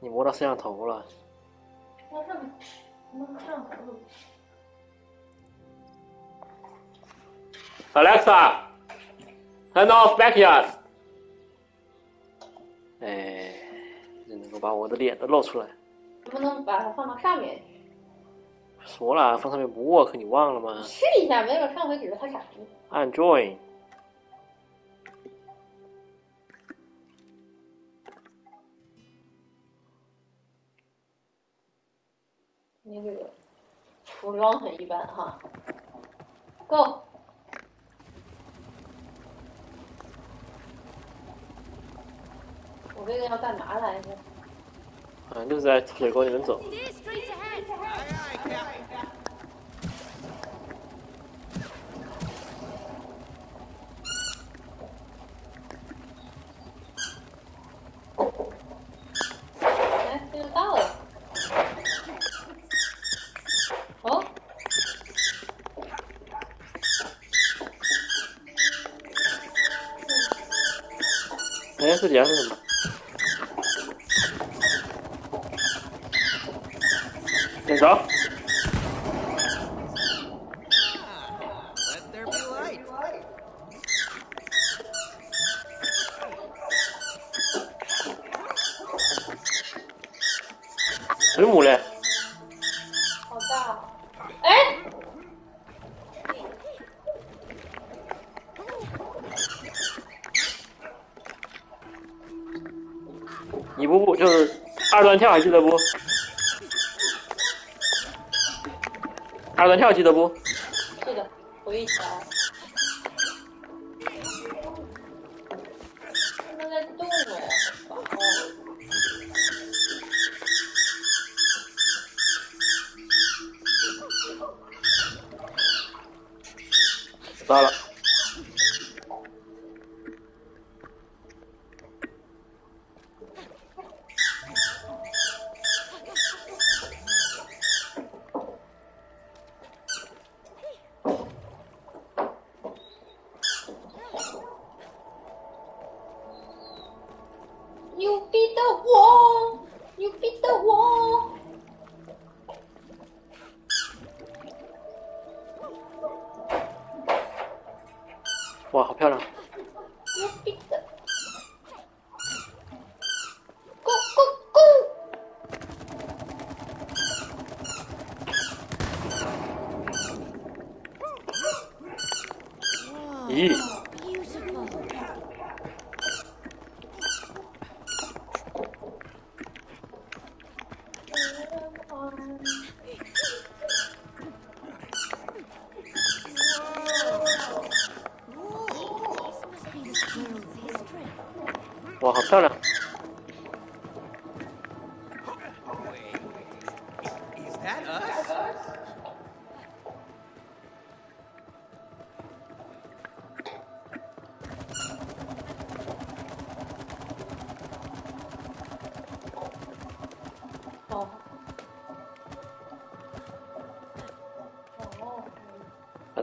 你摸到摄像头了。那上面，那摄像头。Alexa，turn off backyard。哎，你能够把我的脸都露出来。能不能把它放到上面？说了，放上面不 work，你忘了吗？试一下，没准上回只是他傻逼。按服装很一般哈。Go。我这个要干嘛来着？反正就是在水沟里面走。记得不？二段跳记得不？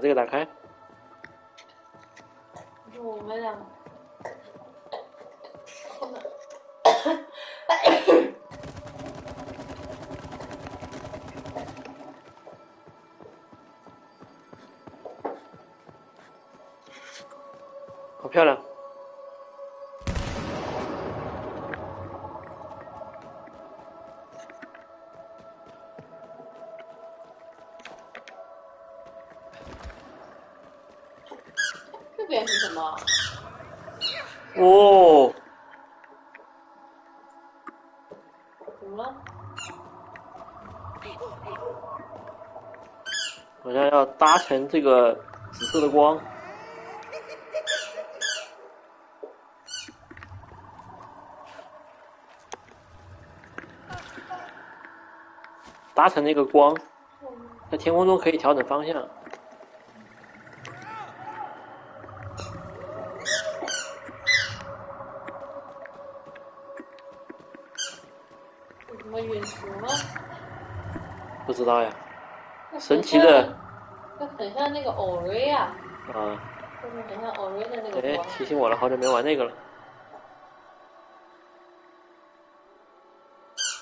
这个打开。这个紫色的光。搭成那个光，在天空中可以调整方向。有什么陨石吗？不知道呀，神奇的，那很像那个偶瑞啊，啊，就是很像偶瑞的那个哎，。提醒我了，好久没玩那个了。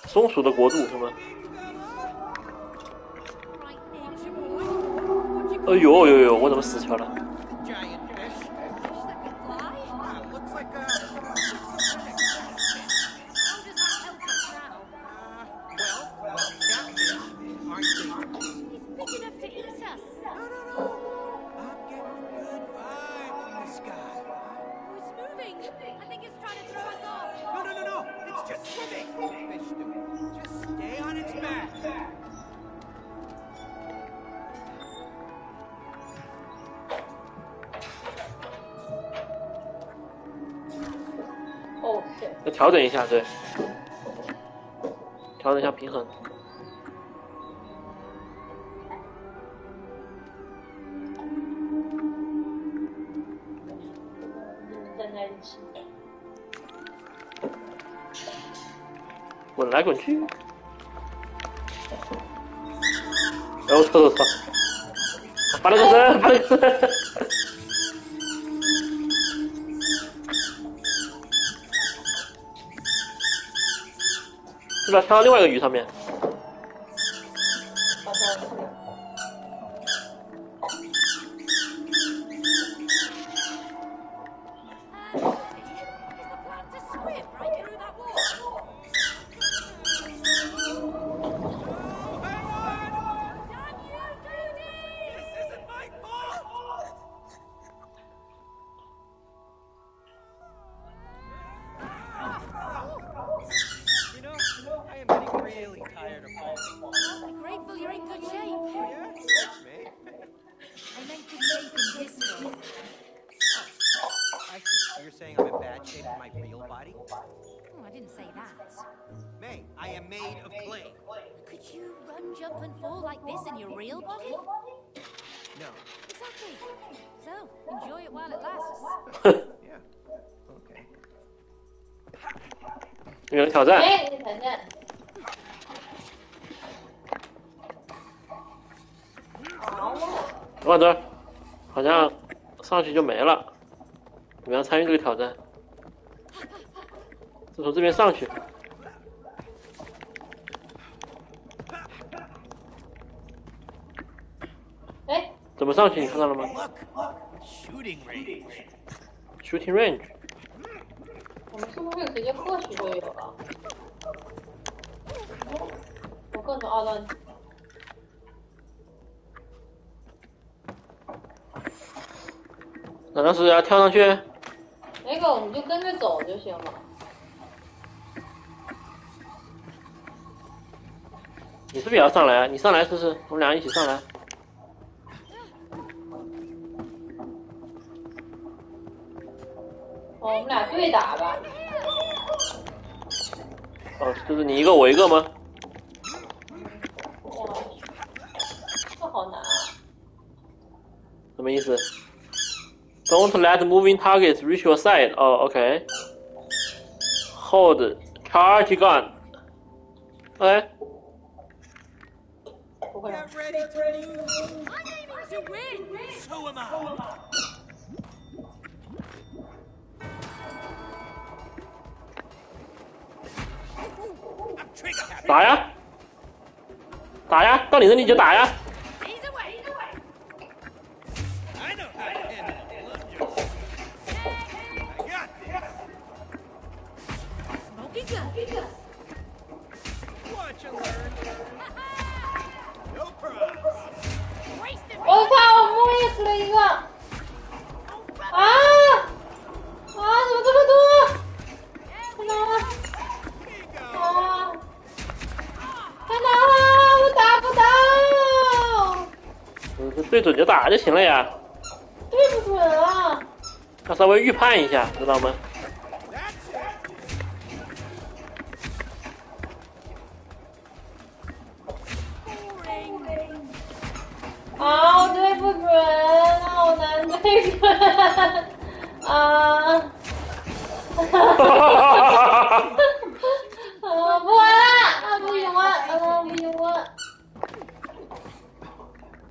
松鼠的国度是吗哎呦呦呦，我怎么死翘了？滚来滚去。哎，我错错错，发了个身，发了个身。是不是要跳到另外一个鱼上面？shape in this one. I see. So you're saying I'm in bad shape in my real body? Oh, I didn't say that. May, I am made of clay. Could you run, jump, and fall like this in your real body? No. Exactly. So, enjoy it while it lasts. Yeah. Okay. 有人挑战，哎，你挑战。好嘛，王德， 好像上去就没了。你们要参与这个挑战，就从这边上去。哎，怎么上去？你看到了吗 shooting range.？Shooting range，我们是不是直接过去就有了？我各种奥当难道是要跳上去？那个，我们就跟着走就行了。你是不是也要上来啊？你上来试试，我们俩一起上来。哦，我们俩对打吧。哦，就是你一个我一个吗？哇，这好难啊！什么意思？Don't let moving targets reach your side. 哦，OK。Hold charge gun. 哎，不会啊 Get ready to lose. I'm aiming to win! So am I. I'm trigger happy. 打呀！打呀！到你这里就打呀！我操，我也死了一个！啊啊！怎么这么多？太难了.啊！太难了，我打不到，嗯，对准就打就行了呀，对不准啊！要稍微预判一下，知道吗？啊，我对不准，好难对准啊！啊，不玩了，不喜欢，啊，不喜欢，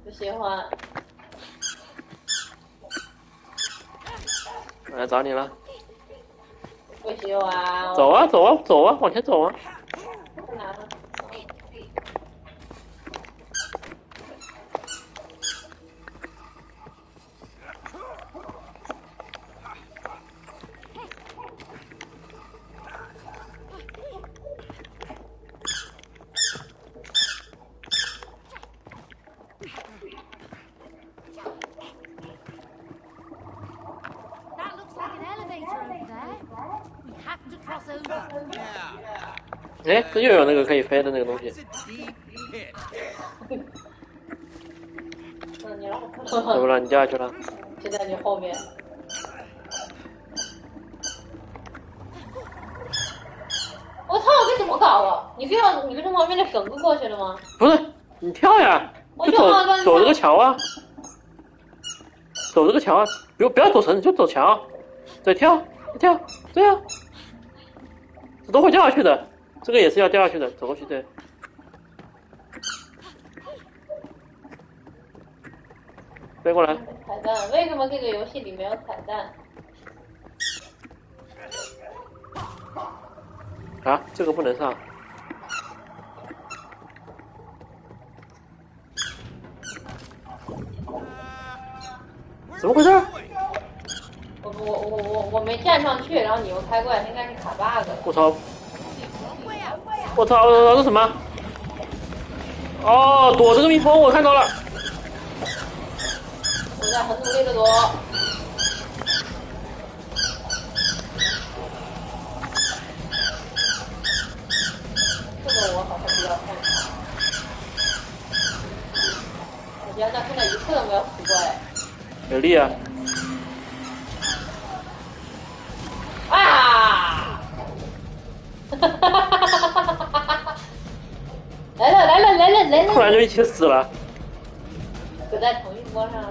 不喜欢。我来找你了，不喜欢。走啊走啊走啊，往前走啊！太难了。We have to cross over. Yeah. 哎，这又有那个可以飞的那个东西 It's，a deep pit. 嗯，你让我看怎么，了？你掉下去了？就在你后面。我操！这怎么搞啊？你不要，你不是从旁边的绳子过去了吗？不是，你跳呀，我就走走这个桥啊，走这个桥啊，不不要走绳子，就走桥，对，跳，跳，对啊，这都会掉下去的，这个也是要掉下去的，走过去对。飞过来，彩蛋？为什么这个游戏里没有彩蛋？啊，这个不能上。怎么回事？我我我我我没站上去，然后你又开过来，应该是卡 bug 了。我操！我操！我操！这什么？哦，躲这个蜜蜂，我看到了。我在很努力的躲。这个我好像比较擅长。我觉得到现在一次都没有死过哎。有力啊！啊！哈哈哈哈哈哈！来了来了来了来了！突然就一起死了。死在同一波上。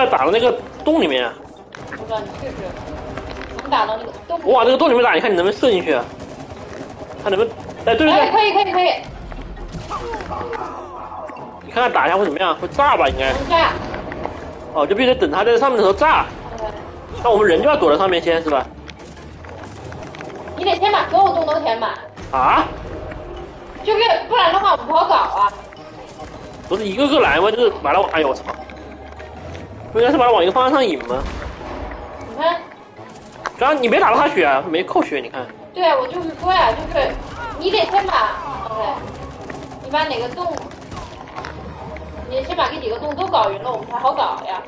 是不是要打到那个洞里面啊？不知道，你试试。能打到那个洞？我往这个洞里面打，你看你能不能射进去啊？看能不能？哎，对对哎，对，可以可以可以，你看看打一下会怎么样？会炸吧？应该。炸。哦，就必须等他在上面的时候炸。嗯那我们人就要躲在上面先是吧？你得先把所有洞都填满，啊？就是不然的话我们不好搞啊。不是一个个来吗？就是完了……哎呦我操！不应该是把它往一个方向上引吗？你看，主要你没打到他血啊，没扣血，你看。对啊，我就是说呀，就是你得先把，OK，你把哪个洞，你先把这几个洞都搞匀了，我们才好搞呀。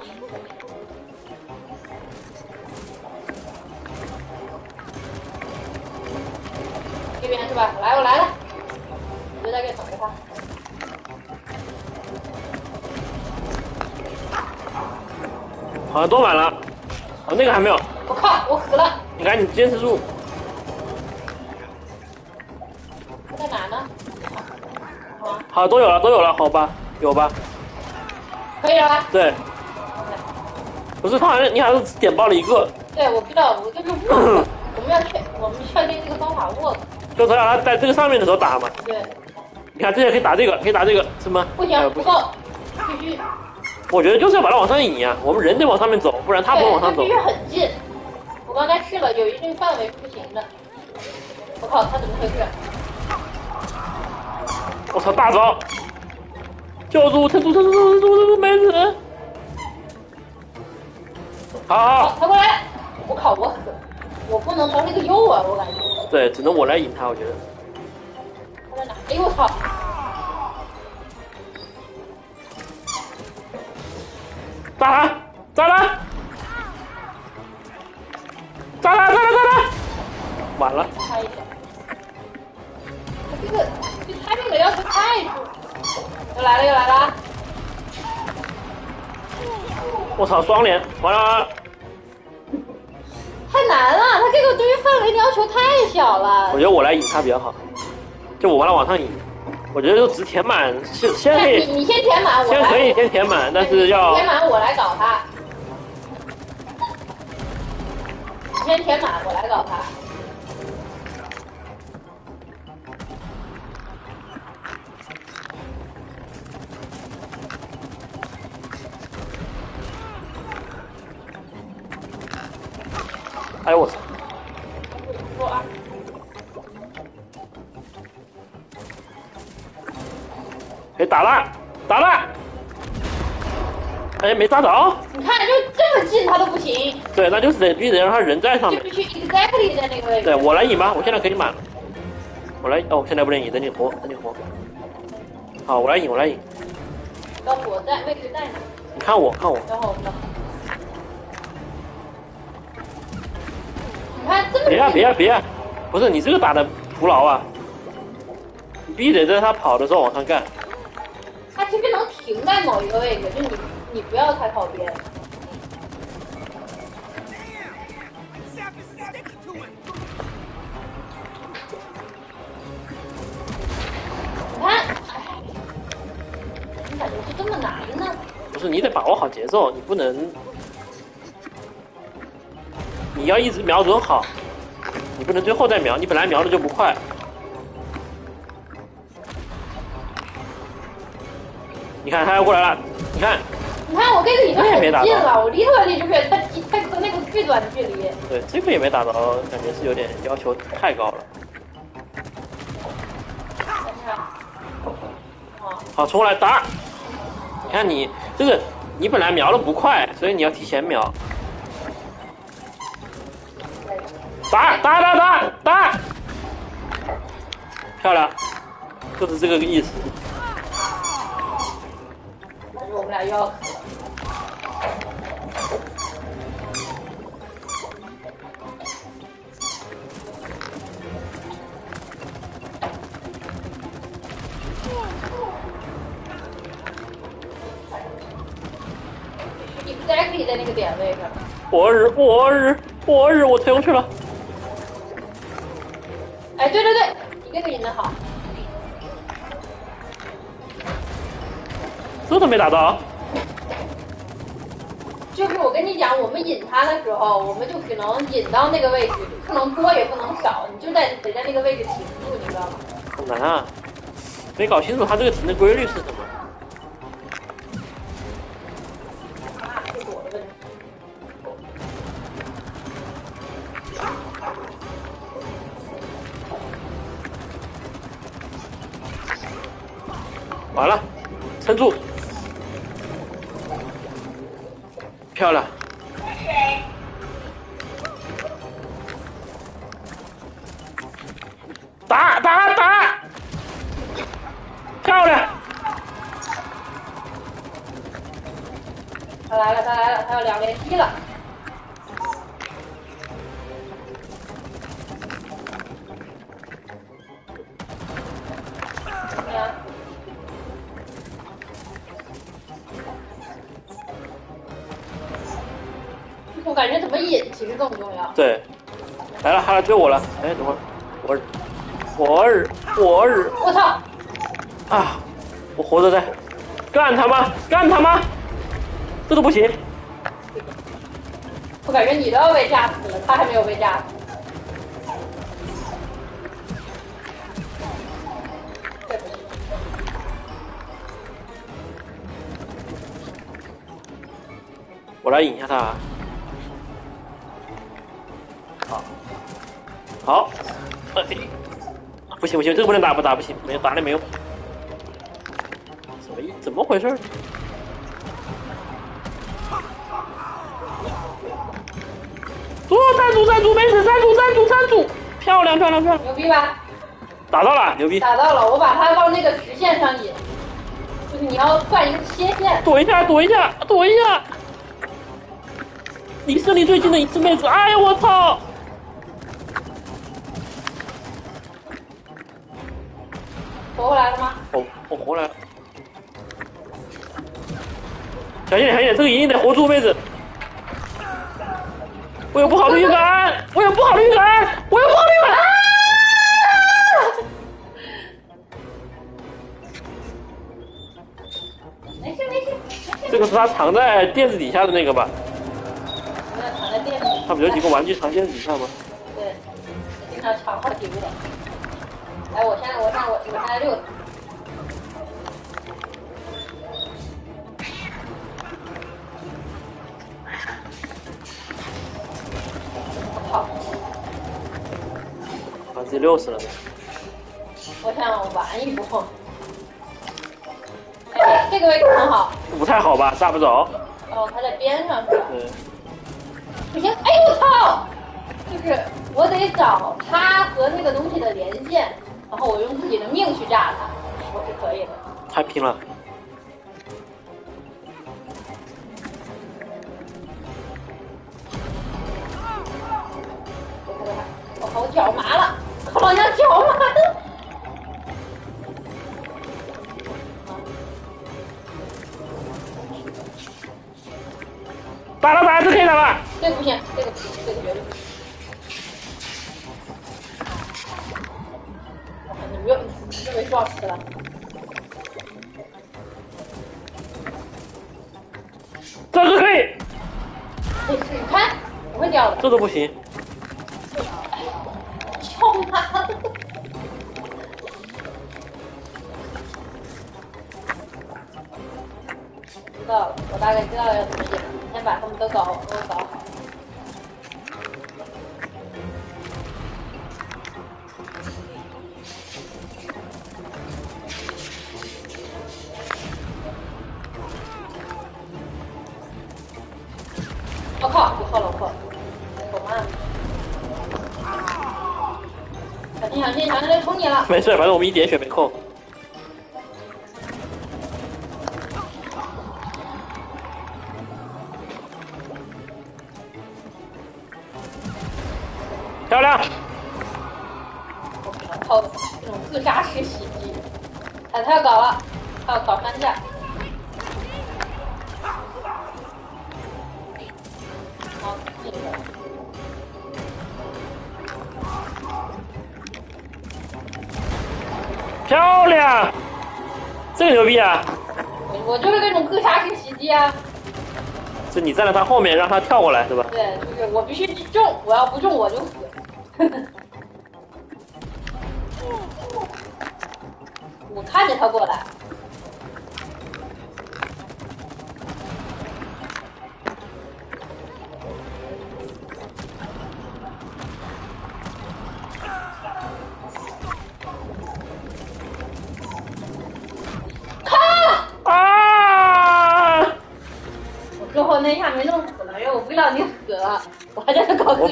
这边是吧？来，我来了，好像都满了，哦，那个还没有。我靠我死了。你赶紧坚持住。在哪呢？好都有了，都有了，好吧？有吧？可以啊。对。不是，他好像你好像只点爆了一个。对，我知道，我就是。我们要确，我们确定这个方法。我。就等让他在这个上面的时候打嘛。对。你看这个可以打这个，可以打这个，是吗？不行，不够，必须。我觉得就是要把它往上引啊，我们人得往上面走，不然他不会往上走对，它必。须很近。我刚才试了，有一定范围是不行的。我靠，他怎么回事？我操，大招！救助，撑住，撑住，撑住，撑住，没人！好好，他过来！我靠，我死，我不能当那个诱啊，我感觉。对，只能我来引他，我觉得。他在哪？哎呦我操！炸他！炸他！炸他！炸他！炸他！完了，差一点。这个对他这个要求太。又来了又来了！我操，双连，完了！太难了，他这个对于范围的要求太小了我。觉得我来引他比较好，就我把他往上引。我觉得就只填满，先先可以，你你先填满，我。先可以先填满，但是要填满我来搞他。你先填满，我来搞他。哎呦我操！哎，打了，打了！哎，没抓着。你看就这么近他都不行，对，那就是得必须得让他人在上面。就必须 exactly 在那个位置。对我来引吧，我现在可以满了。我来，哦，现在不能引，等你活，等你活。好，我来引，我来引。要我在位置在哪？你看我，看我。然后我们。你看这么别呀、别呀、别呀、不是你这个打的徒劳啊！你必须得在他跑的时候往上干。他其实能停在某一个位置，就你你不要太靠边。你看，你，感觉是这么难呢？不是你得把握好节奏，你不能，你要一直瞄准好，你不能最后再瞄，你本来瞄的就不快。你看他要过来了，你看，你看我这个已经这也没打到很近了，我 literally 就是他他和那个巨短的距离。对这个也没打着，感觉是有点要求太高了。好，冲过来打！你看你就是你本来瞄的不快，所以你要提前瞄。打打打打打！漂亮，就是这个意思。我们俩又要死了。exactly 在那个点位上。我日我日我日，我推过去了。哎，对对对，你这个引的好。这都没打到，就是我跟你讲，我们引他的时候，我们就只能引到那个位置，不能多也不能少，你就在得在那个位置停住，你知道吗？好难啊！没搞清楚他这个停的规律是什么。啊，这是我的问。完了，撑住，漂亮。打打打，漂亮！他来了，他来了，他要两连击了。怎么我感觉怎么引其实更重要。对，来了，他来追我了。哎，等会儿，我日，我日，我日我操！啊！我活着在，干他妈，干他妈，这都不行。我感觉你都要被炸死了，他还没有被炸我来引一下他好，哎，不行不行，这个不能打，不打不行，没有打了没有。怎么一怎么回事？哦，站住站住，没事，站住站住站住，漂亮漂亮漂亮，牛逼吧？打到了，牛逼！打到了，我把它往那个直线上引，就是你要换一个切线。躲一下，躲一下，躲一下。离胜利最近的一次妹子，哎呀，我操！小心点，小心点，这个一定得活住，妹子。我有不好的预感，我有不好的预感，我有不好的预感。啊没事没事没事。这个是他藏在垫子底下的那个吧？他不有几个玩具藏垫子底下吗？对，经常藏好几个。来，我现在我现在我我现在六。把自己溜死了。我想玩一波。哎，这个位置很好。不太好吧？炸不着。哦，他在边上是吧？对，不行！哎呦我操！就是我得找他和那个东西的连线，然后我用自己的命去炸他，我是可以的。太拼了。行一点血没扣。漂亮！这个牛逼啊！我我就是那种自杀式袭击啊！是你站在他后面，让他跳过来是吧？对，就是我必须中，我要不中我就死。我看着他过来，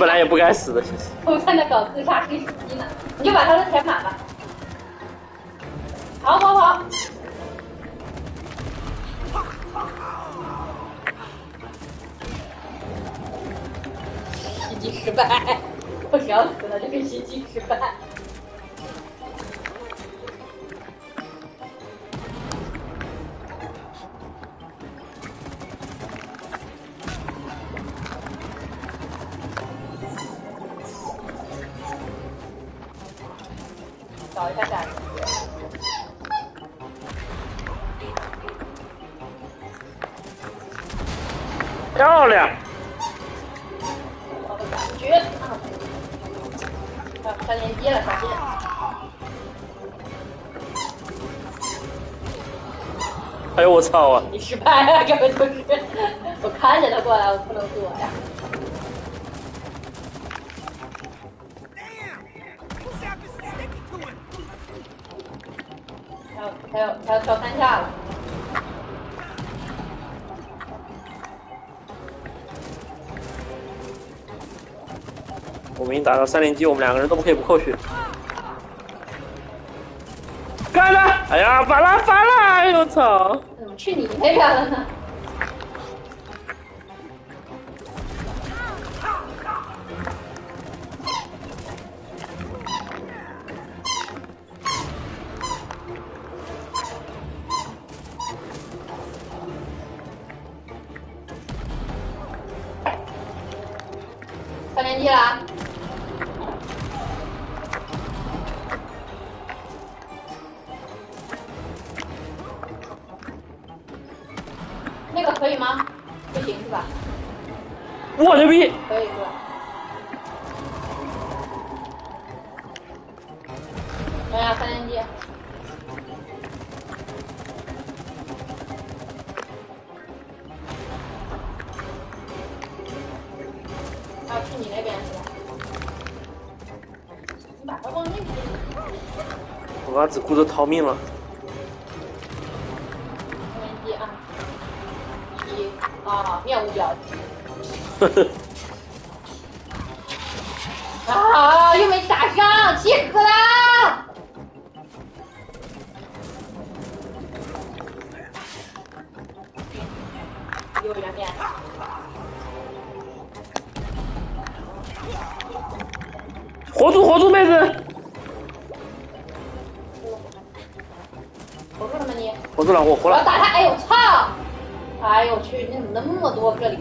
本来也不该死的，其实。我在那搞自杀式袭击呢，你就把他的填满吧。好，好，好！袭击失败，我想死了，这个袭击失败。失败了，根本就是，我看着他过来，我不能躲呀。还有还有还有跳三下了，我们已经打到三连击，我们两个人都不可以不扣血。干了！哎呀，反了反了！哎呦我操！去你那边了呢？逃命了。我活了。我要打他！哎呦我操！哎呦我去，你怎么那么多个里？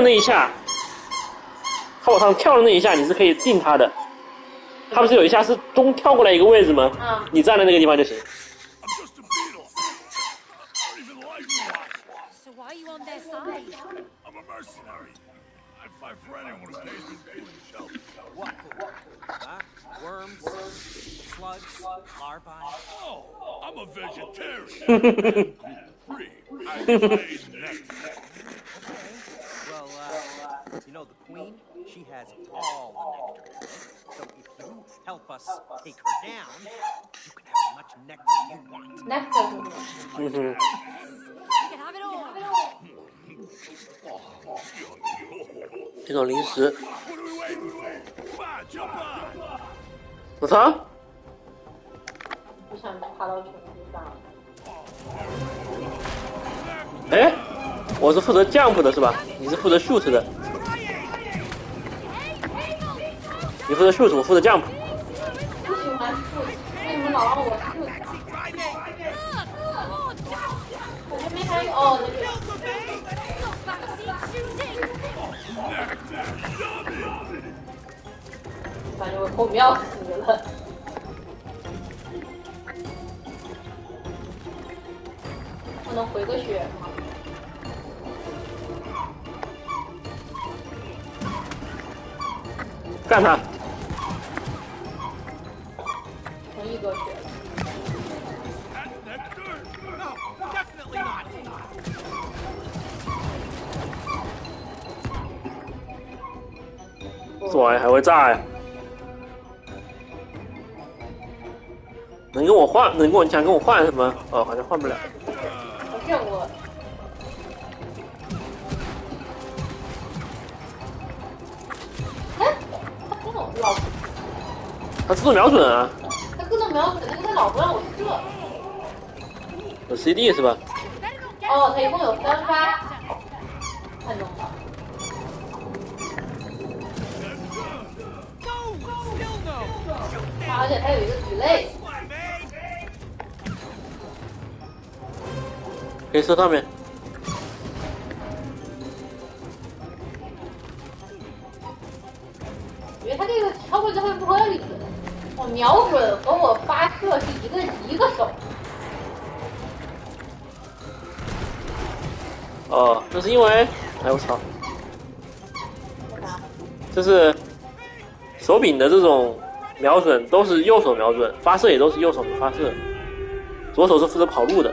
的那一下，他往上跳的那一下，你是可以定他的。他不是有一下是中跳过来一个位置吗？嗯？你站在那个地方就行。has all the nectar. So if you help us take her down, you can have as much nectar you want. nectar 是什么？嗯哼，You can have it all. 这种零食.我操！不想爬到裙子上。哎，我是负责 jump 的是吧？你是负责 shoot 的，你负责数字我负责帐篷不喜欢数字为什么老让我打手我还没开哦那个感觉我后要死了不？能回个血干他能一格血了。Nectar? No, 做完还会炸呀？能跟我换？能跟我你想跟我换什么？哦，好像换不了。我见过。哎，他跟我老，它自动瞄准啊，他跟着瞄准，但是他老不让我射。有 CD 是吧？哦，他一共有三发，看中了。而且他有一个举类.可以射上面。我觉得他这个超过之后不合理。我瞄准和我发射是一个一个手，哦，那是因为，哎我操，为啥？就是手柄的这种瞄准都是右手瞄准，发射也都是右手发射，左手是负责跑路的。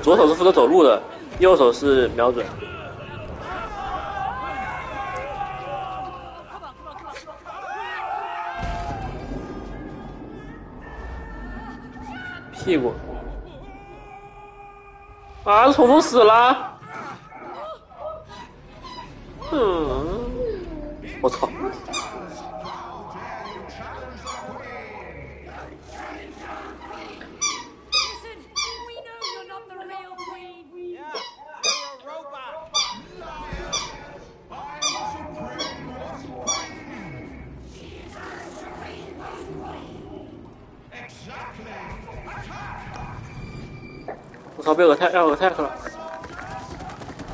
左手是负责走路的，右手是瞄准。屁股啊！虫虫死了！嗯，我操！被 attack 要 attack 了！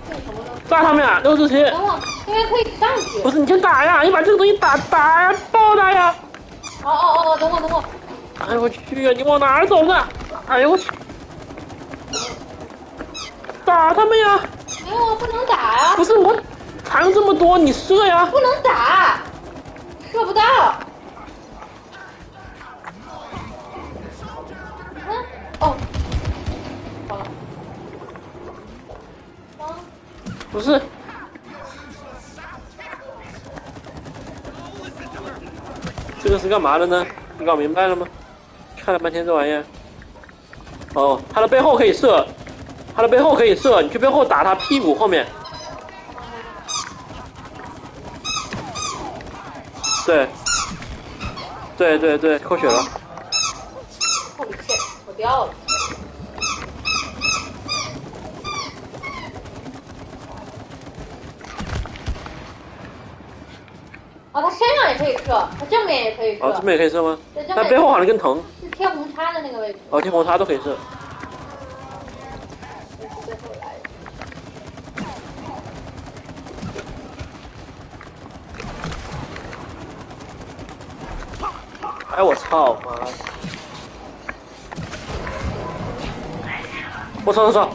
这什么东西？炸他们呀！六之旗！等我，因为可以上去。不是，你先打呀！你把这个东西打打呀，爆它呀！哦哦哦，等我等我，哎呦我去呀！你往哪儿走呢？哎呦我去！打他们呀！没有啊，不能打呀不，是我藏这么多，你射呀！不能打，射不到。干嘛的呢？你搞明白了吗？看了半天这玩意儿。哦，他的背后可以射，他的背后可以射，你去背后打他屁股后面。对，对对对，扣血了。后面线我掉了。哦，他身上也可以射，他正面也可以射，哦，这边也可以射吗？对正面他背后好像更疼。是贴红叉的那个位置。哦，天红叉都可以射。哎我操妈！我操我操！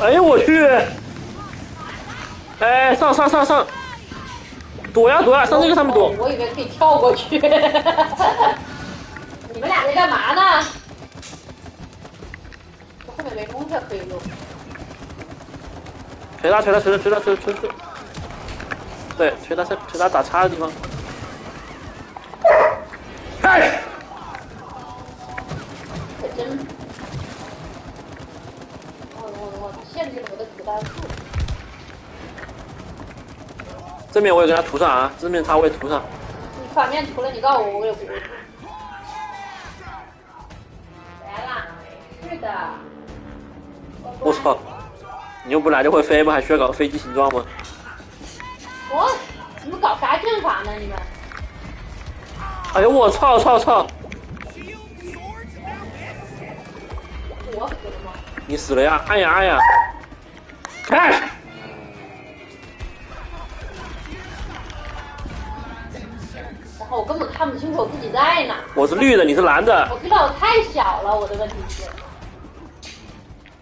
哎呦我去！哎，上上上上！躲呀躲呀，上这个上面躲！我以为可以跳过去。你们俩在干嘛呢？我后面没弓箭可以用。锤他锤他锤他锤他锤锤锤！对，锤他捶捶他打叉的地方。哎！可真。我我我限制了我的子弹数。正面我也给他涂上啊，正面他我也涂上。你反面涂了，你告诉我，我也涂。来啦，是的。我操！你又不来就会飞吗？还需要搞个飞机形状吗？我，你们搞啥阵法呢？你们？哎呦我操操操我死了吗？你死了呀！按呀按呀！哎！我是绿的，你是蓝的。我知道我太小了，我的问题是，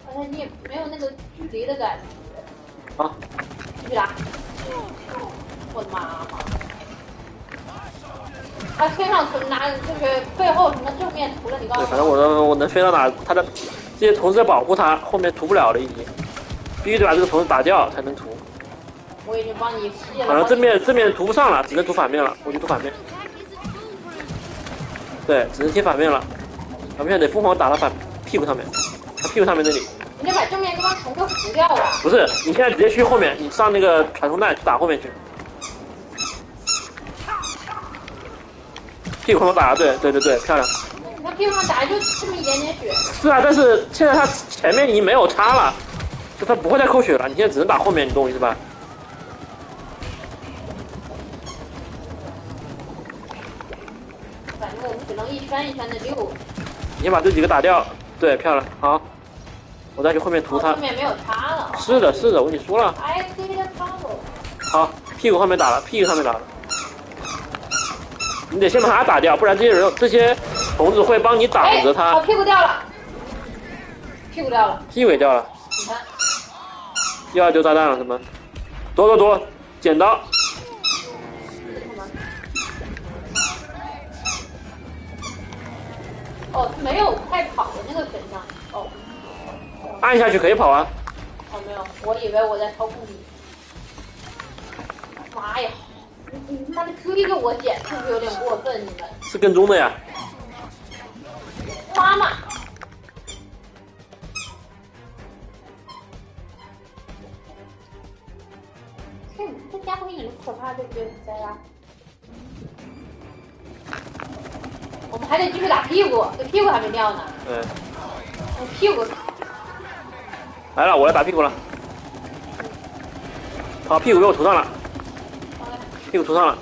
而且你也没有那个距离的感觉。啊！继续打！我的妈妈！他身上涂拿就是背后什么正面涂了，你告对，诉我。反正我能我能飞到哪，他的这些同事在保护他，后面涂不了了已经，必须得把这个同事打掉才能涂。我已经帮你吸了。反正正面正面涂不上了，只能涂反面了，我就涂反面。对，只能贴反面了，反面得疯狂打他反屁股上面，他屁股上面那里。你得把正面这帮虫子除掉啊！不是，你现在直接去后面，你上那个传送带去打后面去。屁股狂打，对对对对，漂亮。他屁股上打就这么一点点血，是啊，但是现在他前面已经没有叉了，就他不会再扣血了，你现在只能打后面，你懂我意思吧？反正我们只能一圈一圈的溜。你先把这几个打掉，对，漂亮，好，我再去后面涂他后。面没有他了。是的，是的，我跟你说了，I see the trouble。好，屁股后面打了，屁股上面打了，你得先把他打掉，不然这些人这些虫子会帮你挡着他，屁股掉了，屁股掉了，屁股也掉了，你看，又要丢炸弹了是吗？躲躲躲，剪刀，哦，没有快跑的那个选项。哦，按下去可以跑啊，哦没有，我以为我在操控你。妈呀！你你他妈的追着我捡，是不是有点过分？你们，是跟踪的呀。妈妈！这这家伙一点可怕，对不对，塞拉？我们还得继续打屁股，这屁股还没掉呢。嗯，我屁股来了，我来打屁股了。好，屁股给我涂上了，屁股涂上了。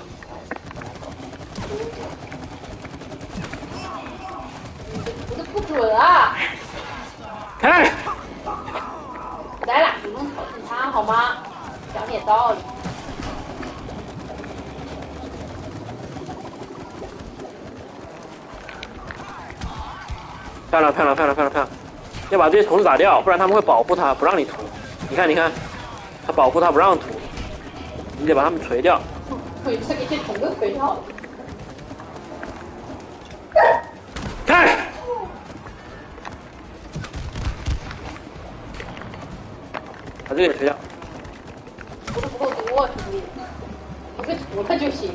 涂的不准啊！开，咱俩不用挑衅他好吗？讲点道理。漂亮漂亮漂亮漂亮漂亮，要把这些虫子打掉，不然他们会保护它，不让你涂。你看你看，它保护它不让涂，你得把它们锤掉。对，这给这虫子锤掉了。开，把这个也锤掉。涂的不够多，兄弟，一个涂它就行，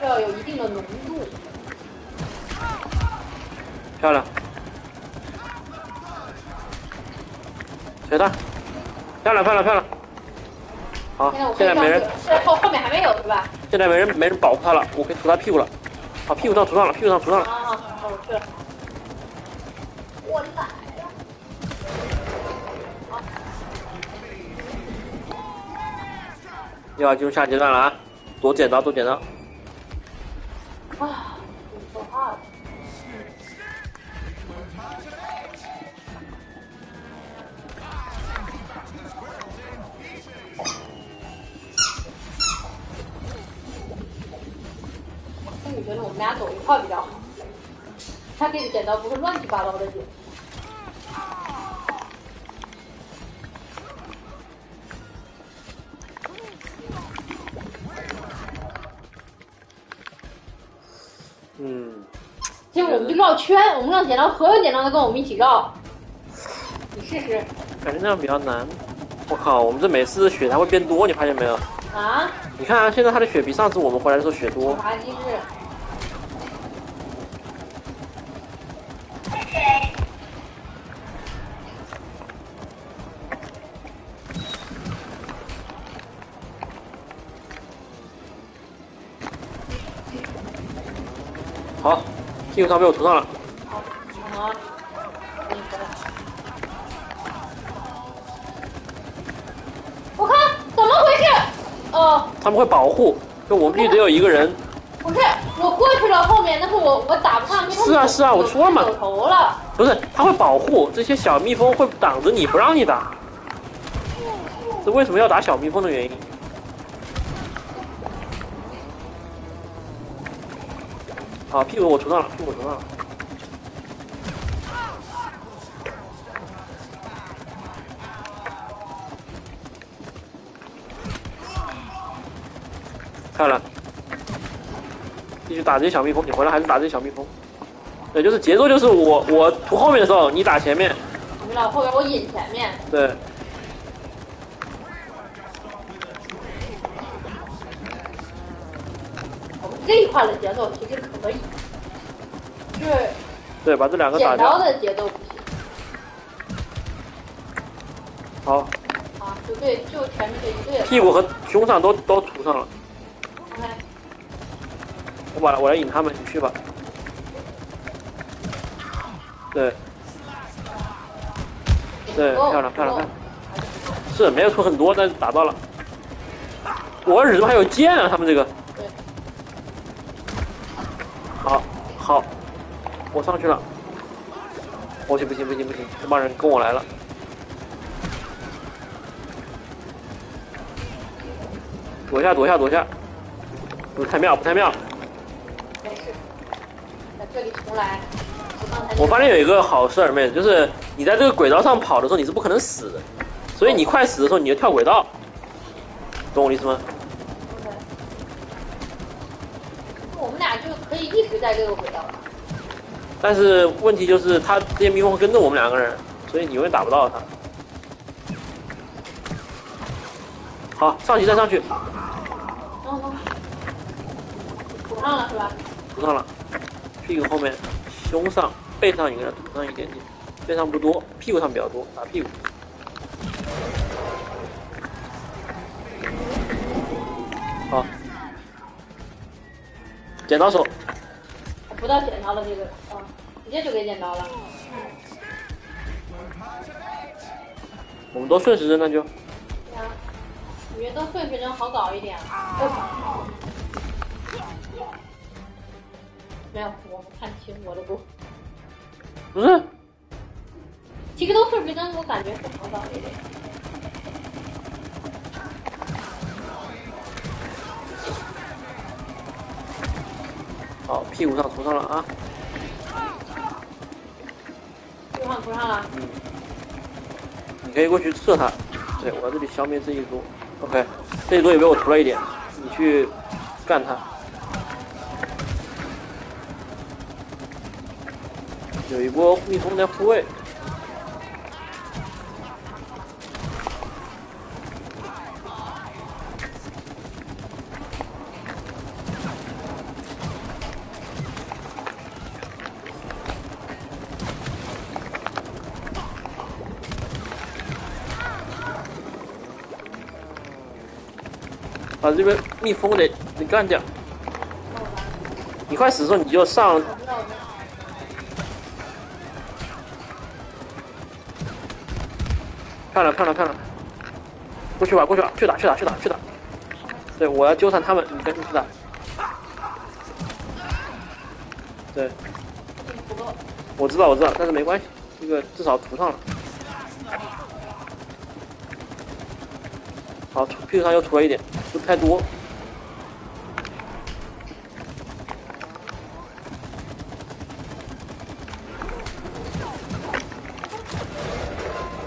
这要有一定的浓度。漂亮，锤它，漂亮漂亮漂亮。好现在没人，是后后面还没有是吧？现在没人没人保护他了，我可以涂他屁股了。好，屁股上涂上了，屁股上涂上了。啊啊，哦我去了。我来了。又要进入下阶段了啊！多剪刀，多剪刀。所有点亮都跟我们一起绕。你试试感觉那样比较难。我靠，我们这每次血它会变多，你发现没有？啊！你看啊，现在它的血比上次我们回来的时候血多。滑机制。好，屁股上被我涂上了。好，好啊。那个我看怎么回事？哦，他们会保护，就我们必须得有一个人。不是，我过去了后面，但是我我打不上去。是啊是啊我说了嘛有头了。不是，他会保护这些小蜜蜂会挡着你不让你打。这为什么要打小蜜蜂的原因？好，屁股我涂上了，屁股我涂上了。漂亮，继续打这些小蜜蜂，你回来还是打这些小蜜蜂。对，就是节奏就是我我涂后面的时候，你打前面，你们老后边我引前面，对，我们这一块的节奏其实可以，就是对，把这两个打掉。剪刀的节奏不行好，啊，就对，就前面这一队。屁股和胸上都都涂上了。我把我来引他们，你去吧。对，对，漂亮漂亮漂亮，是没有出很多，但是打到了。我耳朵还有剑啊，他们这个。好，好，我上去了。不行不行不行不行，这帮人跟我来了。躲一下躲一下躲一下，不太妙不太妙。重来。我发现有一个好事儿，妹子，就是你在这个轨道上跑的时候，你是不可能死的，所以你快死的时候，你就跳轨道，懂我的意思吗我们俩就可以一直在这个轨道上。但是问题就是，他这些蜜蜂会跟着我们两个人，所以你永远打不到他。好，上去再上去，嗯嗯，补上了是吧？不上了，屁股后面、胸上、背上也给它涂上一点点，背上不多，屁股上比较多，打屁股。好，剪刀手，我不到剪刀了这个，啊，直接就给剪刀了。我们都顺时针那就。对啊，我觉得顺时针好搞一点。啊没有，我不看清我的不。不是，其实都顺时针，我感觉是好搞一点。好，屁股上涂上了啊。涂上涂上了，你可以过去射他。对，我这里消灭这一桌。OK，这一桌也被我涂了一点，你去干他。有一波蜜蜂在护卫，把这边蜜蜂得得干掉。你快死的时候你就上我知道我知道。漂亮漂亮漂亮，过去吧过去吧，去打去打去打去打。对，我要纠缠他们，你赶紧去打。对，我知道我知道，但是没关系，这个至少涂上了。好，屁股上又涂了一点，不太多。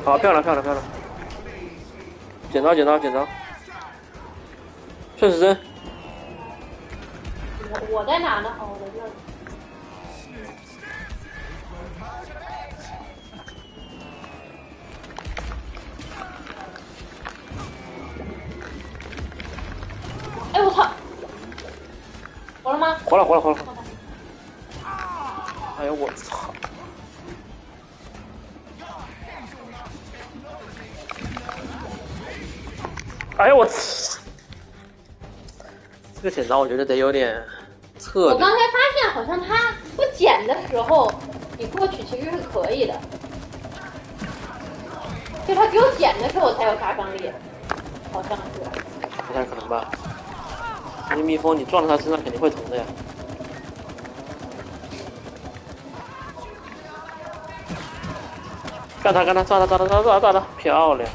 好，漂亮漂亮漂亮。剪刀剪刀剪刀，顺时针。我我在哪呢？哦，我在这里。哎我操！活了吗？活了活了活了！活了哎呦我操！哎呦我操！这个剪刀我觉得得有点侧我刚。才发现好像它不剪的时候，你过去其实是可以的，就它只有剪的时候才有杀伤力，好像是。不太可能吧？因为蜜蜂你撞到它身上肯定会疼的呀。干他干他抓他抓他抓他抓他，漂亮！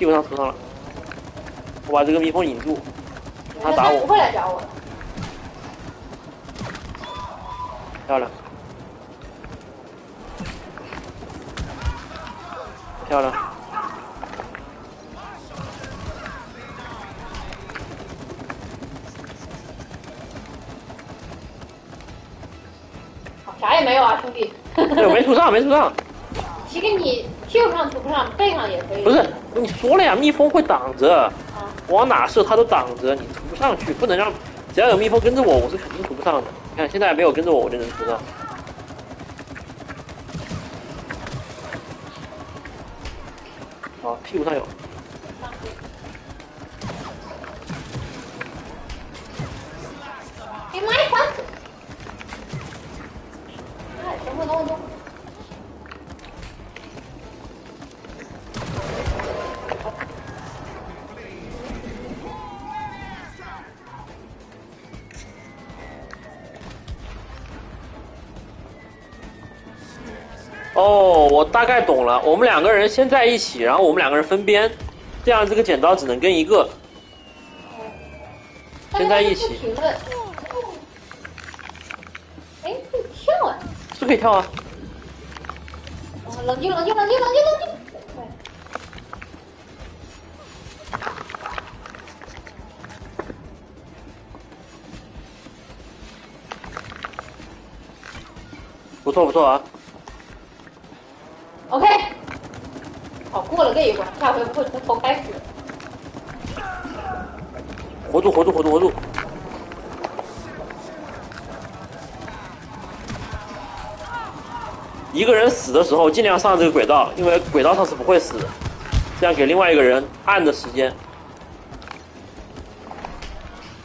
屁股上涂上了我把这个蜜蜂引住他打我不会来找我的。漂亮漂亮。啥也没有啊兄弟对没涂 上没涂上。其实你屁股上涂不上背上也可以。不是你说了呀，蜜蜂会挡着，往哪射它都挡着，你涂不上去，不能让，只要有蜜蜂跟着我，我是肯定涂不上的。你看现在没有跟着我，我就能涂上。好，屁股上有，概懂了。我们两个人先在一起，然后我们两个人分边，这样这个剪刀只能跟一个。先在一起。哎，可以跳啊！是可以跳啊。哦冷静，冷静，冷静，冷静，冷静。不错不错啊。这一关，下回不会从头开始。活住活住活住活住！一个人死的时候尽量上这个轨道，因为轨道上是不会死的，这样给另外一个人按的时间。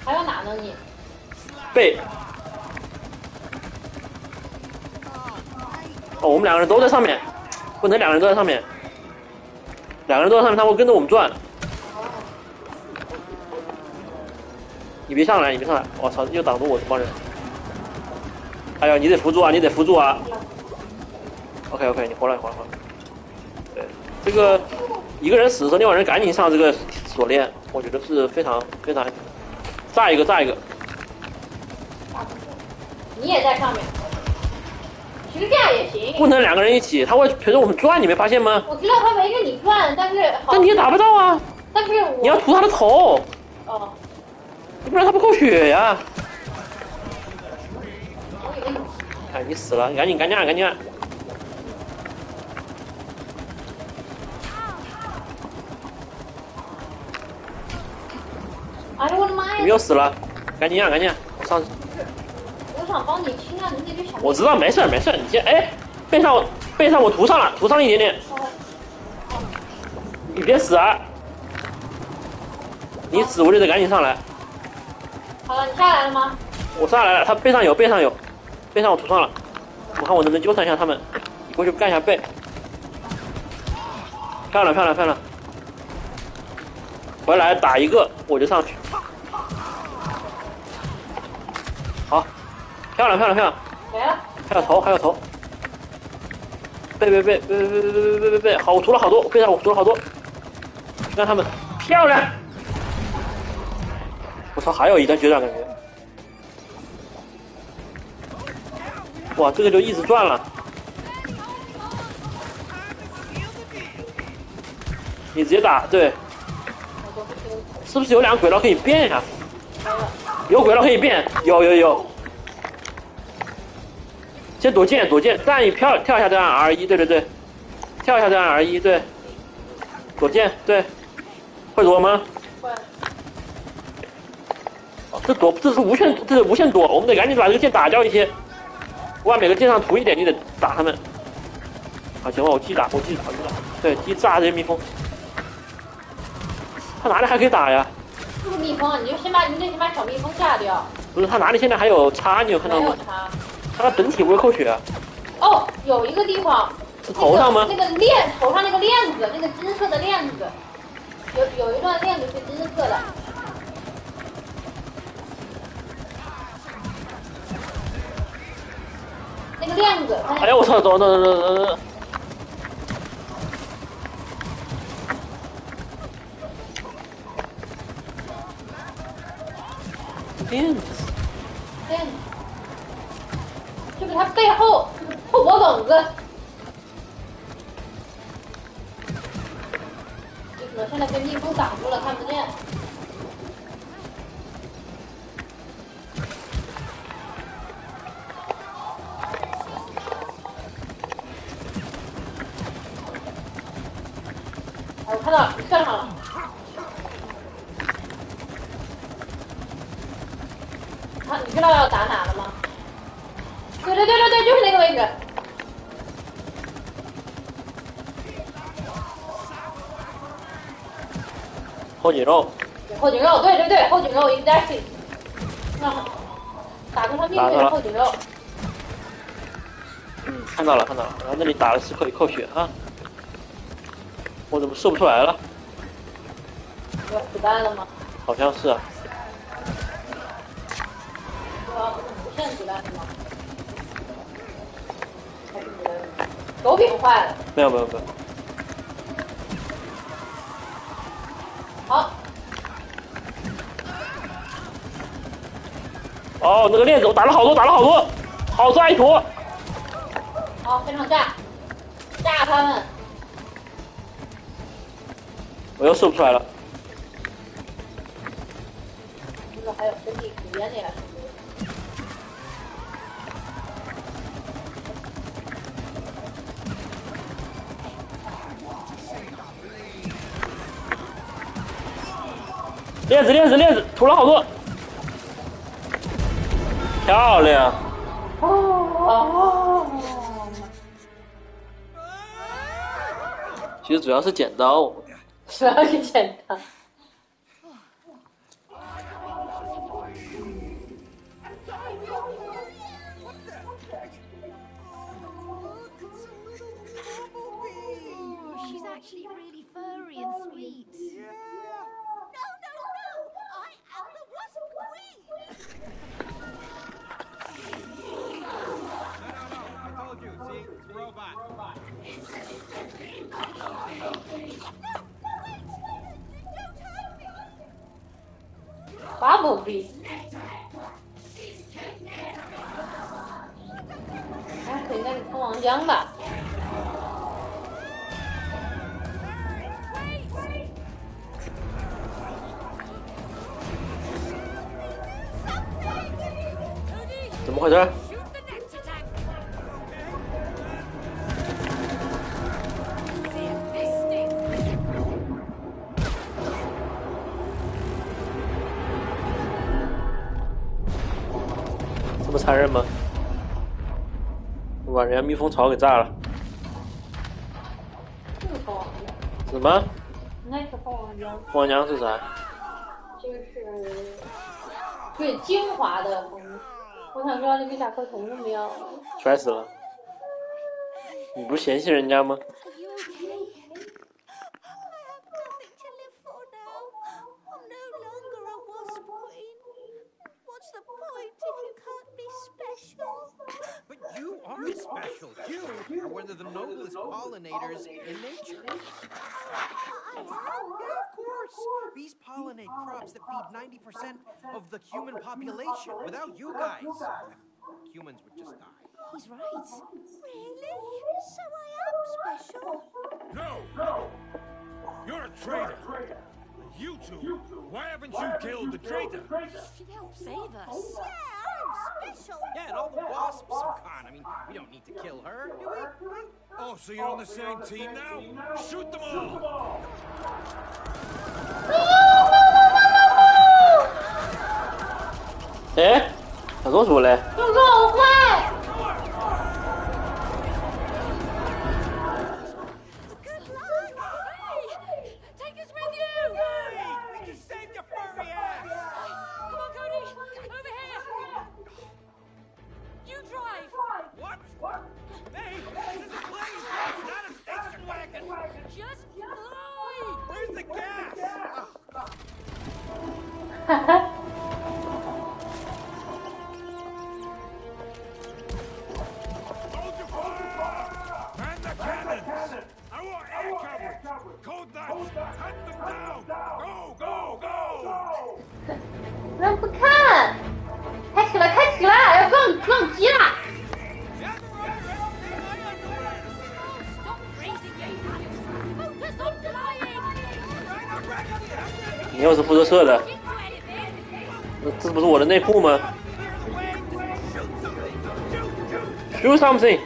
还有哪呢你？背。哦，我们两个人都在上面，不能两个人都在上面。两个人都在上面，他会跟着我们转。你别上来，你别上来！我操，又挡住我这帮人。哎呀，你得扶住啊，你得扶住啊。OK OK，你活了，你活了，活了。对，这个一个人死的时候，另外人赶紧上这个锁链，我觉得是非常非常炸一个炸一个。你也在上面。不能两个人一起，他会陪着我们转，你没发现吗？我知道他围着你转，但是好。但你也打不到啊！但是我你要涂他的头，哦，不然他不够血呀！哎，你死了，你赶紧赶紧按，赶紧按！哎呦我的妈呀！你又死了，赶紧按，赶紧按！我上，我想帮你清啊，你那边小。我知道，没事儿没事儿，你先哎，背上我背上我涂上了，涂上了一点点，你别死啊！你死我就得赶紧上来，好了，你下来了吗？我上来了，他背上有背上有，背上我涂上了，我看我能不能纠缠一下他们，你过去干一下背，漂亮漂亮漂亮，回来打一个我就上去，好，漂亮漂亮漂亮，没了。还有头还有头，背背背背背背背背背背背，好，我涂了好多，背上我涂了好多，你看他们漂亮，我操，还有一段决战感觉。哇，这个就一直转了。你直接打，对，是不是有两个轨道可以变呀？有轨道可以变，有有有。先躲剑，躲剑，站一跳跳一下再按 R 一，对对对，跳一下再按 R 一，对。躲剑，对。会躲吗？会。哦这躲这是无限，这是无限躲，我们得赶紧把这个箭打掉一些。我往每个箭上涂一点，你得打他们。啊，行吧，我继续打，我继续打，我继续打。对，继续炸这些蜜蜂。他哪里还可以打呀？这个蜜蜂，你就先把你得先把小蜜蜂炸掉。不是，他哪里现在还有叉？你有看到吗？没有它。他的本体不会扣血啊？哦，有一个地方。是头上吗那个那个链头上那个链子，那个金色的链子，有有一段链子是金色的。那个链子，哎呀，我操，走走走走走走。链子，链子，就是他背后后脖梗子，我现在被蜜蜂挡住了，看不见。我看到了，你站上了。他，你知道要打哪了吗？对对对对对，就是那个位置。后颈肉，后颈肉，对对对，后颈肉 exactly。啊，打中他命中的后颈肉。嗯，看到了看到了，然后那里打了十口一口血啊，我怎么射不出来了？有子弹了吗？好像是啊，啊，不限子弹是吗？还是子弹？手柄坏了。没有没有没有，好，哦，那个链子我打了好多打了好多，好大一坨，好，非常炸，炸他们。我又射不出来了。这个还有身体组烟的呀，链子链子链子涂了好多。漂亮。哦其实主要是剪刀。主要是剪刀。She's actually very sweet. 八毛币。哎，这应该是蜂王浆吧？怎么回事？残忍吗？我把人家蜜蜂巢给炸了。什么？那是蜂王浆，蜂娘是啥？这个是最精华的蜂。我想知道那个甲壳虫怎么样？摔死了。你不是嫌弃人家吗？Special? But you are special. You are one of the noblest pollinators in nature. I. Yeah, of course. Bees pollinate crops that feed 90% of the human population. Without you guys, humans would just die. He's right. Really? So I am special? No! No! You're a traitor! You two, why haven't you killed the traitor? She helped save us. Yeah, I'm special. Yeah, and all the wasps are gone. I mean, we don't need to kill her, do we? Oh, so you're on the same team now? Shoot them all! Eh? Cosa! 你又是负责射的？那这不是我的内裤吗？Do something.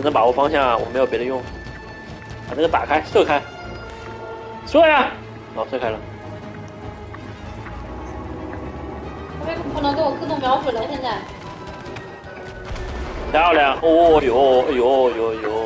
只能把握方向，我没有别的用。把这个打开，射开，射呀！哦，射开了。他为什么不能给我自动瞄准了？现在漂亮！哦呦，哎呦呦呦！哎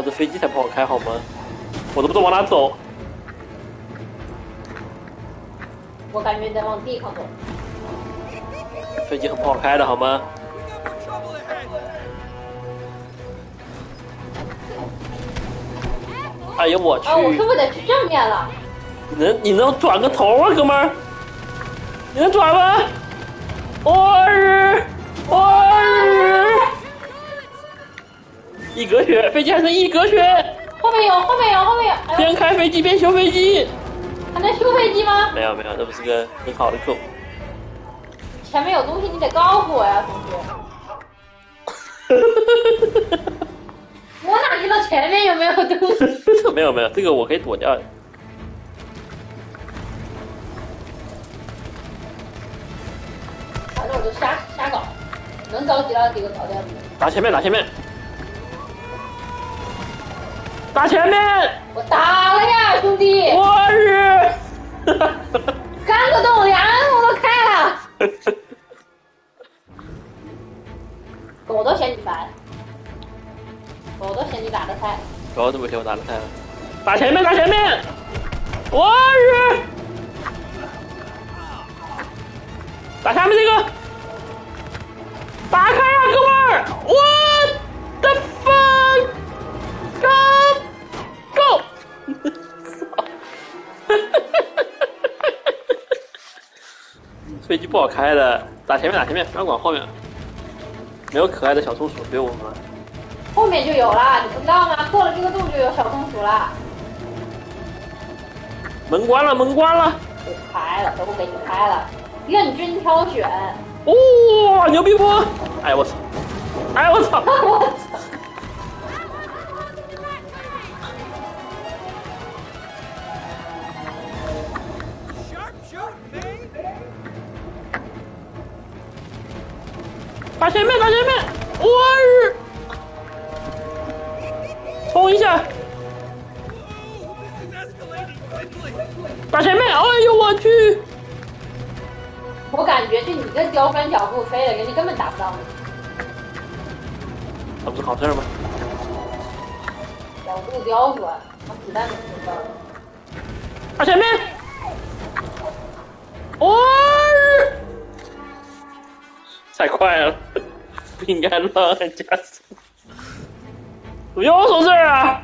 我操，这飞机才不好开好吗？我都不知道往哪走。我感觉你在往地上走。飞机很不好开的好吗？哎呀我去！啊，我是不是得去正面了？你能你能转个头啊，哥们儿？你能转吗？飞机还剩一格血，后面有，后面有，后面有。边开飞机边修飞机。还能修飞机吗？没有没有，这不是个很好的狗。前面有东西，你得告诉我呀，同学。我哪知道前面有没有东西？没有没有，这个我可以躲掉的。反正我就瞎瞎搞，能着急了几个搞掉。打前面，打前面，打前面！我打了呀，兄弟！我日！三个洞，两人我都开了。狗都嫌你烦，狗都嫌你打的菜。主要这么嫌我打的太了。打前面，打前面！我日！打下面这个！打开呀，哥们儿！What 飞机不好开的，打前面，打前面，不要管后面。没有可爱的小松鼠给我们。后面就有了，你不知道吗？过了这个洞就有小松鼠了。门关了，门关了！给开了，都给你开了，任君挑选。哇、牛逼不？哎我操！哎我操！我操！打前面，打前面！我日！冲一下.打前面！哎呦我去！我感觉就你这刁钻脚步飞的，人家根本打不到你。那不是好事吗？脚步刁钻，把子弹都吃到了。打前面！我日！太快了，不应该让人家死。怎么又从这儿啊？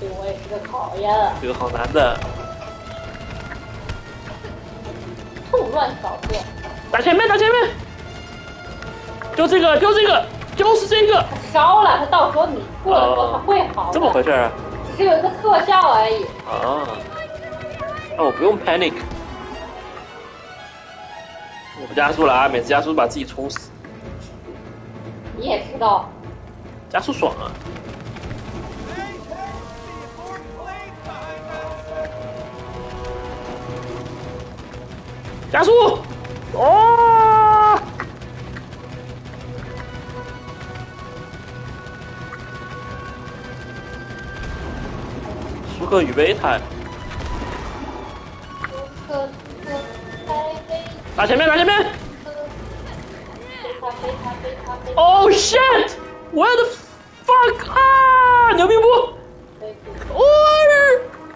对我也是个考验啊！这个好难的。痛乱搞作，打前面，打前面！就这个，就这个，就是这个。烧了，他到时候你过了之后他会好的。这么回事啊？只是有一个特效而已。啊，那我不用 panic，我不加速了啊！每次加速把自己冲死，你也知道，加速爽啊！加速！哦！舒克与备胎，打前面，打前面！Oh shit! What the fuck 啊！牛逼不？飞哦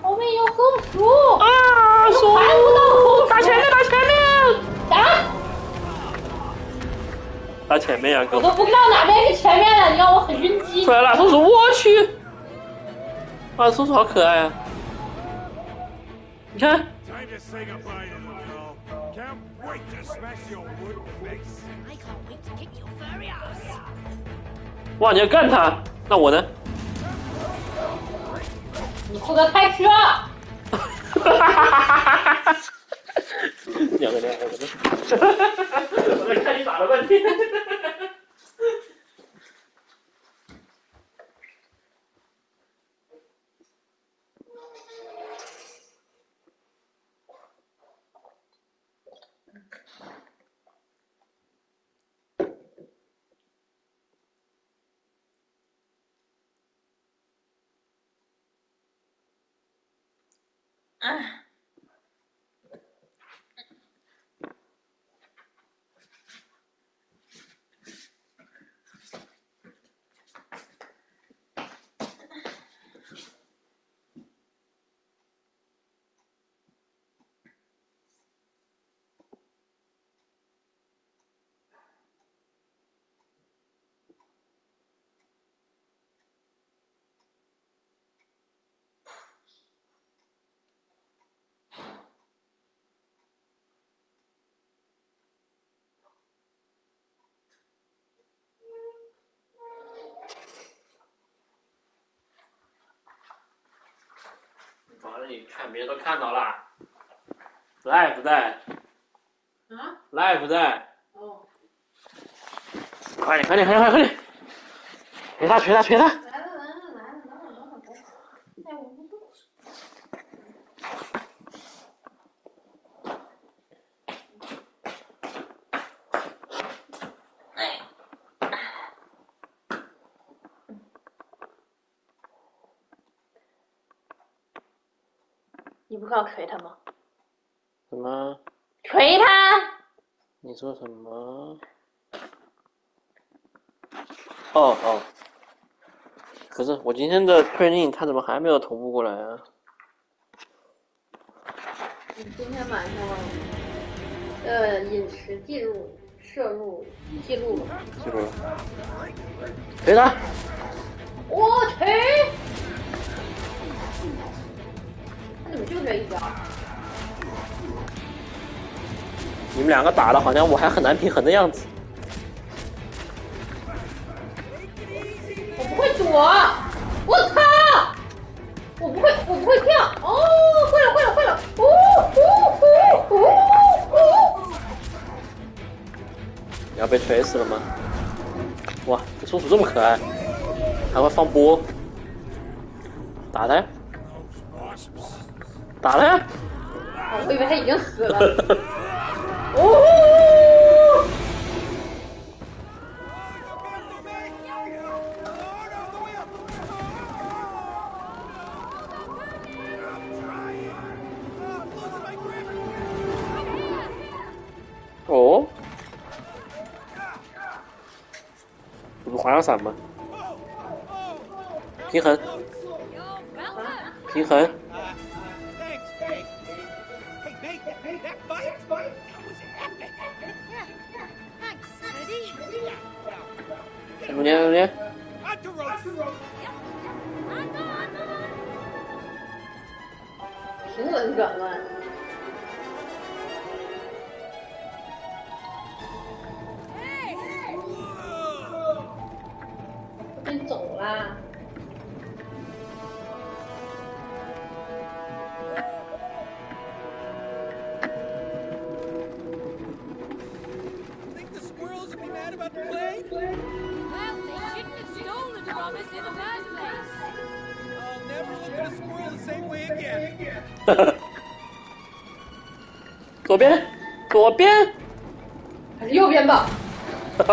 后面有松鼠，啊！松鼠打前面，打前面！打！打前面呀，哥我！都不知道哪边是前面了，你让我很晕机出。来了，松鼠，我去！啊，松鼠好可爱啊！你看，wait to smash your wooden face. I can't wait to kick your furry ass. 哇，你要干他？那我呢？你负责开车，两个两个两个，我在看你打了半天。你看，别人都看到了。赖不在？啊？赖不在？哦，快点，快点，快点，快点，快点！捶他，捶他，捶他！来了来了来了，等会儿等会儿等会儿，哎，我不动。要捶他吗？什么？锤他！你说什么？哦哦。可是我今天的推令，他怎么还没有同步过来啊？你今天晚上呃饮食记录摄入记录了？记录了。捶他！我去！就这一招？你们两个打的好像我还很难平衡的样子。我不会躲！我操！我不会，我不会跳！哦，会了，会了，会了！呜呜呜呜呜！你要被锤死了吗？哇，这松鼠这么可爱，还会放波，打他呀！打他呀！我以为他已经死了。哦！平稳转弯。左边，左边，还是右边吧。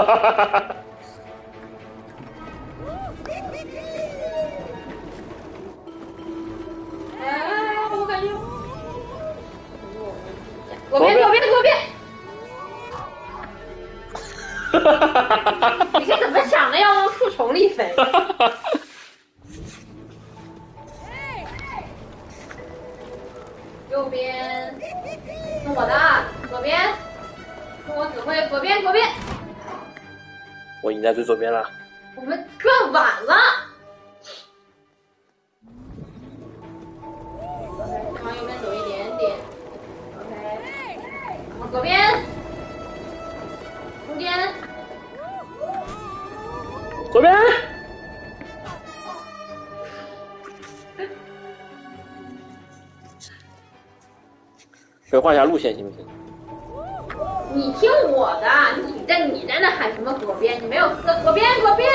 哎，我感觉，左边，左边，左边。你是怎么想的？要往树丛里飞？右我已经在最左边了。我们转晚了。OK，往右边走一点点。OK，往左边，中间，左边，可以画一下路线行不行？你听我的，你在你在那喊什么左边？你没有撕左边左边，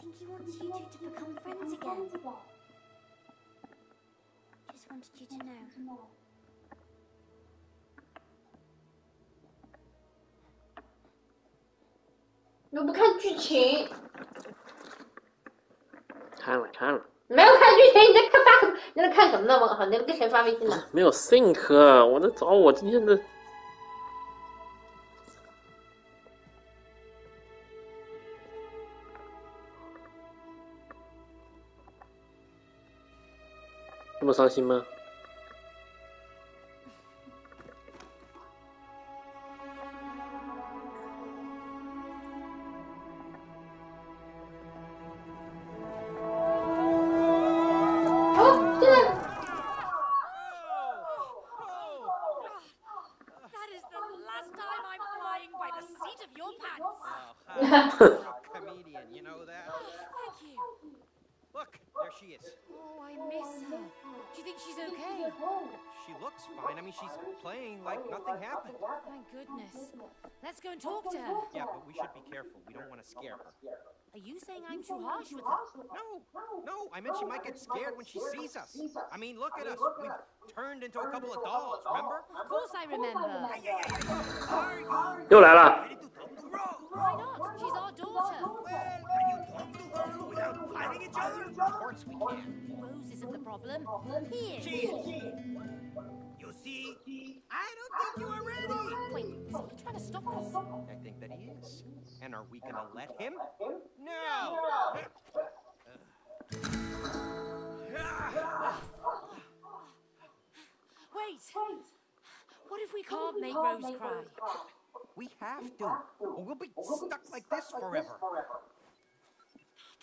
I think he wants you two to become friends again. Just wanted you to know. 你又不看剧情，看了看了，没有看剧情，你在看发什么？你在看什么呢？我靠，你在跟谁发微信呢？没有 think，我在找我今天的。这么伤心吗？goodness. Let's go and talk to her. Yeah, but we should be careful. We don't want to scare her. Are you saying I'm too harsh with her? No, no. I meant she might get scared when she sees us. I mean, look at us. We've turned into a couple of dolls, remember? Of course I remember. Yo, Lala. Why not? She's our daughter. Well, can you talk to her without fighting each other? Of course we can. Rose isn't the problem. He is. She is. You I don't think you are ready. Wait, is he trying to stop us? I think that he is. And are we gonna let him? No! Wait. What if if we can't make Rose cry? We have to, or we'll be stuck like this forever. But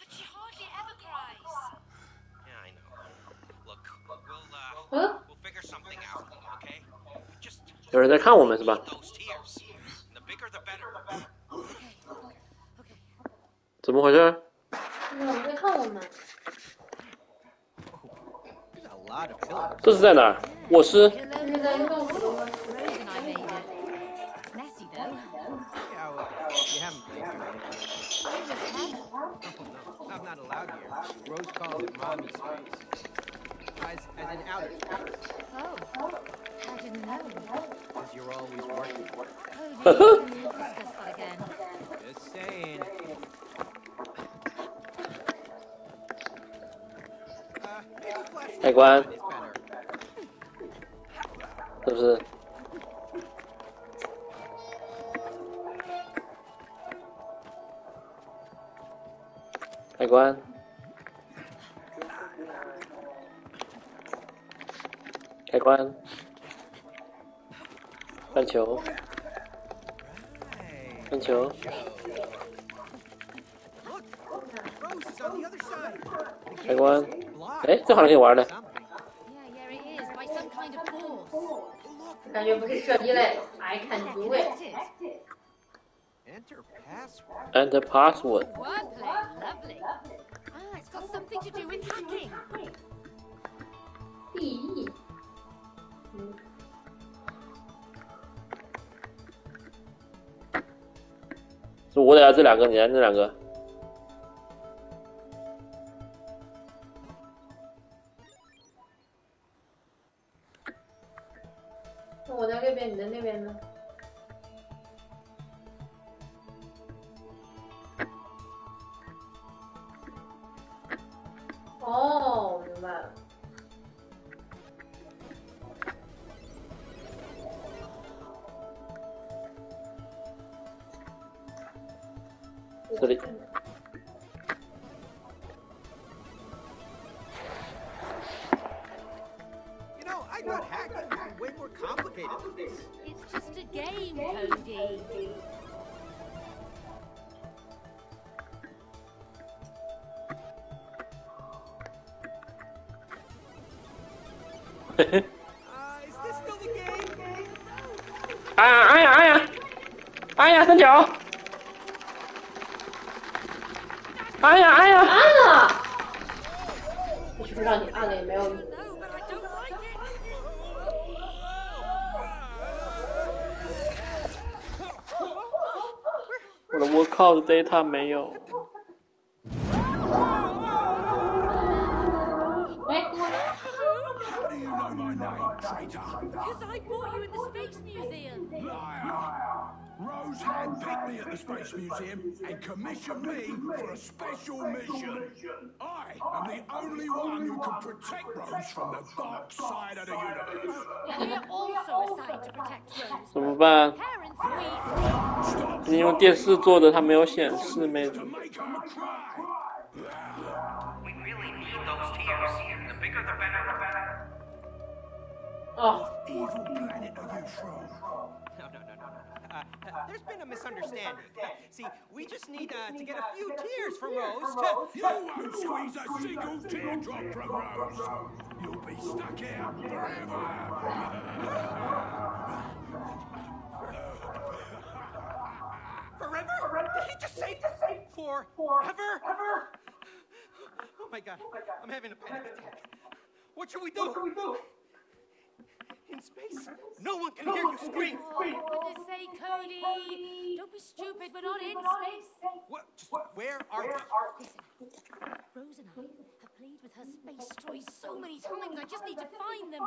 she hardly ever cries. Yeah, I know. Look, we'll uh, Huh? we'll figure something out, okay? Just 有人在看我们是吧.怎么回事？这是在哪儿？卧室。这是 As, as in outer space, Oh. I didn't know. because you're always working. Cody, let's discuss that again. Just saying. Uh, maybe flashlight 开关.是不是？海关。开关。看球.看球开关。哎，这好像可以玩的。Something. Yeah, yeah, it is. By some kind of force. 感觉不是射击类，I can Yeah, do it。connected. Enter password. Enter password。是我得要这两个你看这两个。那我在那边你在那边呢？这里。Data 没有。me at the Space Museum and commissioned me for a special mission. I am the only one who can protect Rose from the dark side of the universe. We're also assigned to protect Rose. 怎么办？ Parents weak. Stop 你用电视做的，它没有显示，妹 to 子。 make her cry. We really need those tears. The bigger the better. 哦， Uh, uh, there's been a misunderstanding. See, we just need uh, to get a few tears from Rose to. You won't squeeze a single teardrop from Rose. You'll be stuck here forever. Forever? Did he just say for forever? Oh my god, I'm having a panic attack. What should we do? What should we do? In space, no one can hear you scream. Oh, for goodness sake, Cody. Don't be stupid. We're not in space. What? Just where are they? Listen, Rose and I have played with her space toys so many times. I just need to find them.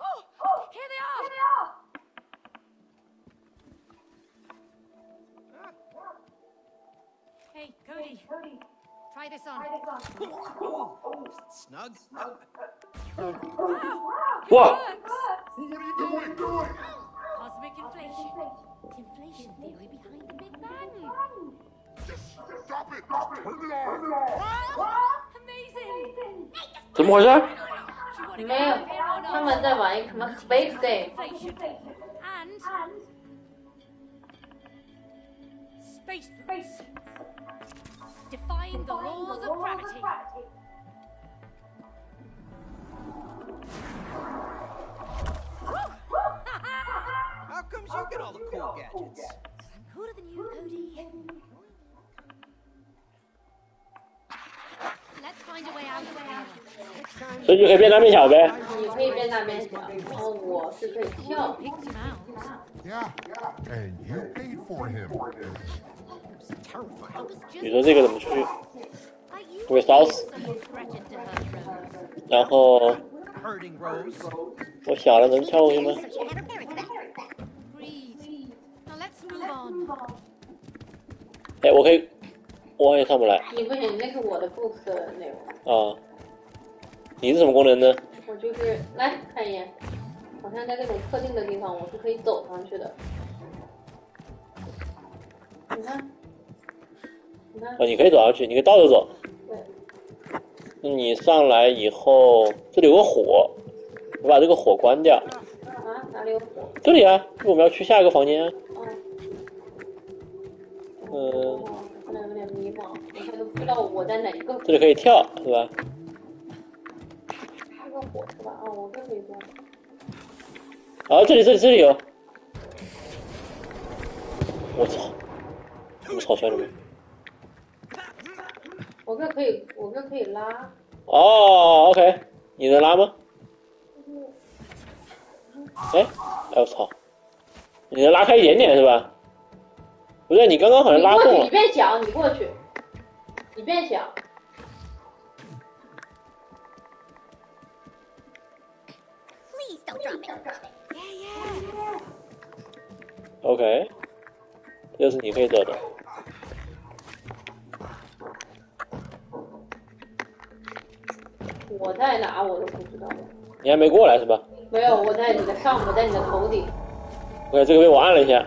Oh, oh, here they are. Ah. Hey, Cody. Try this on. Oh, is it snug? Wow. It works. Cosmic inflation. The inflation theory behind the Big Bang. Stop it! Turn it on! Amazing. 怎么回事？Do you want to get out of here or 他们在玩一个什么 space game，inflation and space boots. Defying the laws of gravity. How comes you get all the cool gadgets? I'm cooler than you, Cody. Let's find a way out of here. 所以就可以变大变小呗。你可以变大变小，然后我是可以跳。Picked him out. Yeah, and you paid for him. Terrifying. It was just 你说这个怎么出去 to hurt Rose. 然后.我小了能跳过去吗.哎，我可以，我也上不来你不行，那是我的 boost 的内容。啊。你是什么功能呢？我就是来看一眼，好像在这种特定的地方我是可以走上去的。你看，你看啊，，你可以走上去，你可以倒着走。对，那你上来以后，这里有个火，我把这个火关掉。啊，哪里有火？这里啊，我们要去下一个房间嗯，有点迷茫，我还都不知道我在哪一个这里可以跳，是吧？这个火是吧？哦，我这可以做。啊，这里这里这里有。我操！我操，兄弟们！我这可以，我这可以拉。哦，OK，你能拉吗？哎，哎我操！你能拉开一点点是吧？不对，你刚刚好像拉动了你。变小，你过去，你变小。Please don't drop it. OK，这是你可以做的。我在哪我都不知道。你还没过来是吧没有，我在你的上，我在你的头顶。？OK，这个被我按了一下。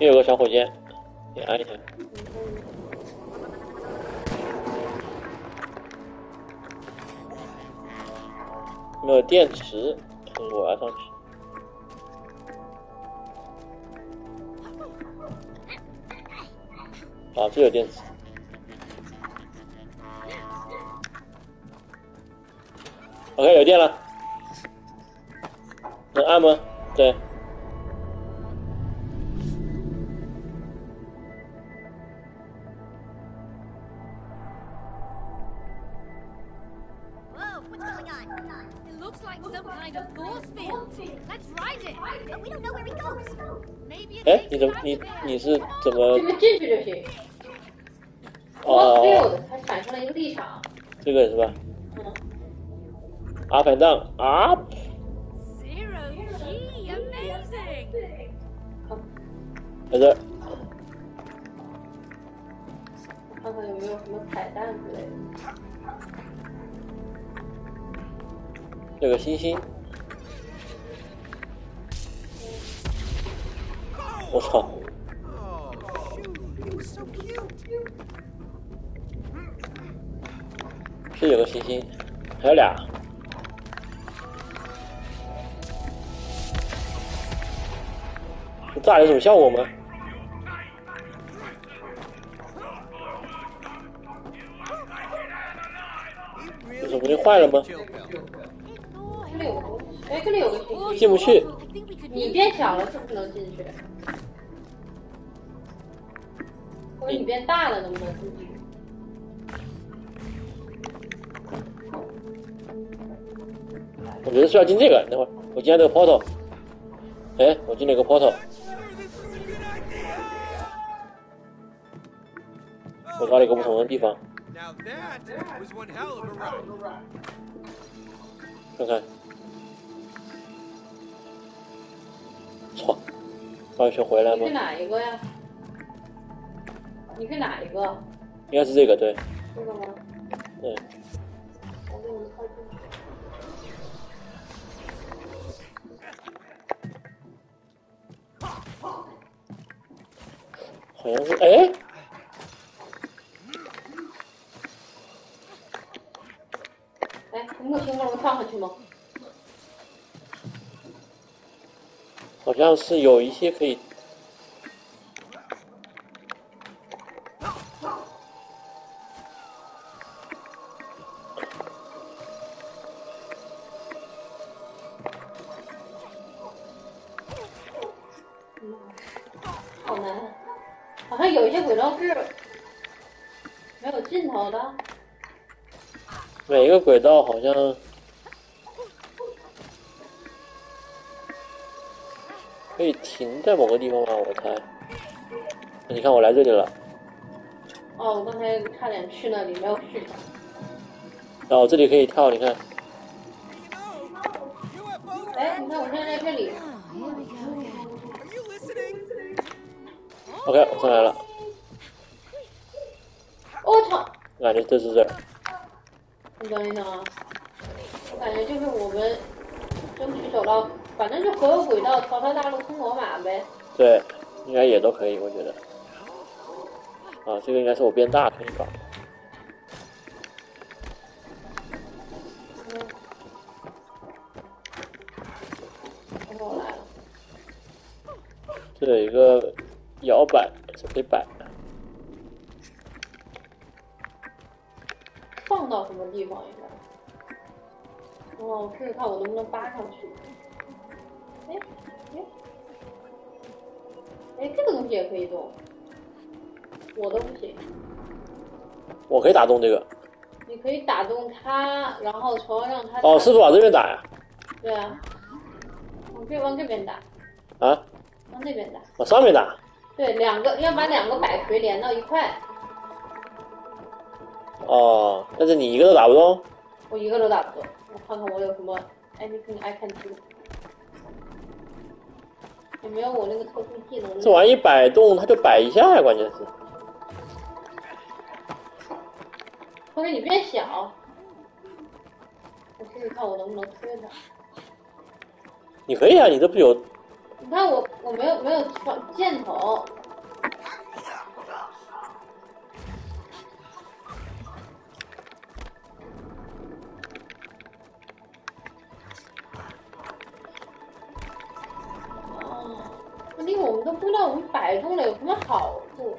又有个小火箭，你按一下。没有电池，我要上去。啊，这有电池。OK，有电了。能按吗？对。你怎么你.你是怎么这？个进去就行。哦它产生了一个立场。这个是吧嗯，？Up and down up，Zero G, amazing. 在这儿。看看有没有什么彩蛋之类的。这个星星。我操！Oh. 是有个星星，还有俩。这炸有什么效果吗？这手不就坏了吗？这里有个，哎，这里有个信息。进不去。你变小了是不是能进去？或者你变大了能不能？我觉得是要进这个。等会儿我进下这个 portal。哎，我进了一个 portal，我到了一个不同的地方.看看。操！绕一圈回来吗？哪一个呀？你是哪一个？应该是这个，对。这个吗？对。我给你们快。好像是，哎。哎，你有听过能放回去吗？好像是有一些可以。每一个轨道好像可以停在某个地方吗，我猜。你看我来这里了，哦，我刚才差点去那里，没有去上。然后这里可以跳，你看，哎，你看我现在在这里? OK，我上来了，我、操！我感觉这是这儿，你等一等啊，我感觉就是我们争取走到，反正就所有轨道淘汰大陆通罗马呗。对，应该也都可以，我觉得。啊，这个应该是我变大可以搞。嗯，我来了，这有一个摇摆是可以摆放到什么地方应该？哦，我试试看我能不能扒上去。哎哎哎，这个东西也可以动，我都不行。我可以打动这个。你可以打动它，然后从而让它哦，是不是往这边打呀？对啊，我可以往这边打，啊，往那边打。往上面打。对，两个要把两个摆锤连到一块，哦，但是你一个都打不动。我一个都打不动。我看看我有什么 anything I can do，有没有我那个特殊技能？这玩意一摆动，它就摆一下呀，关键是。或者你变小，我试试看我能不能推它。你可以啊，你这不有你看我我没有没有放箭头，摆动了有什么好处。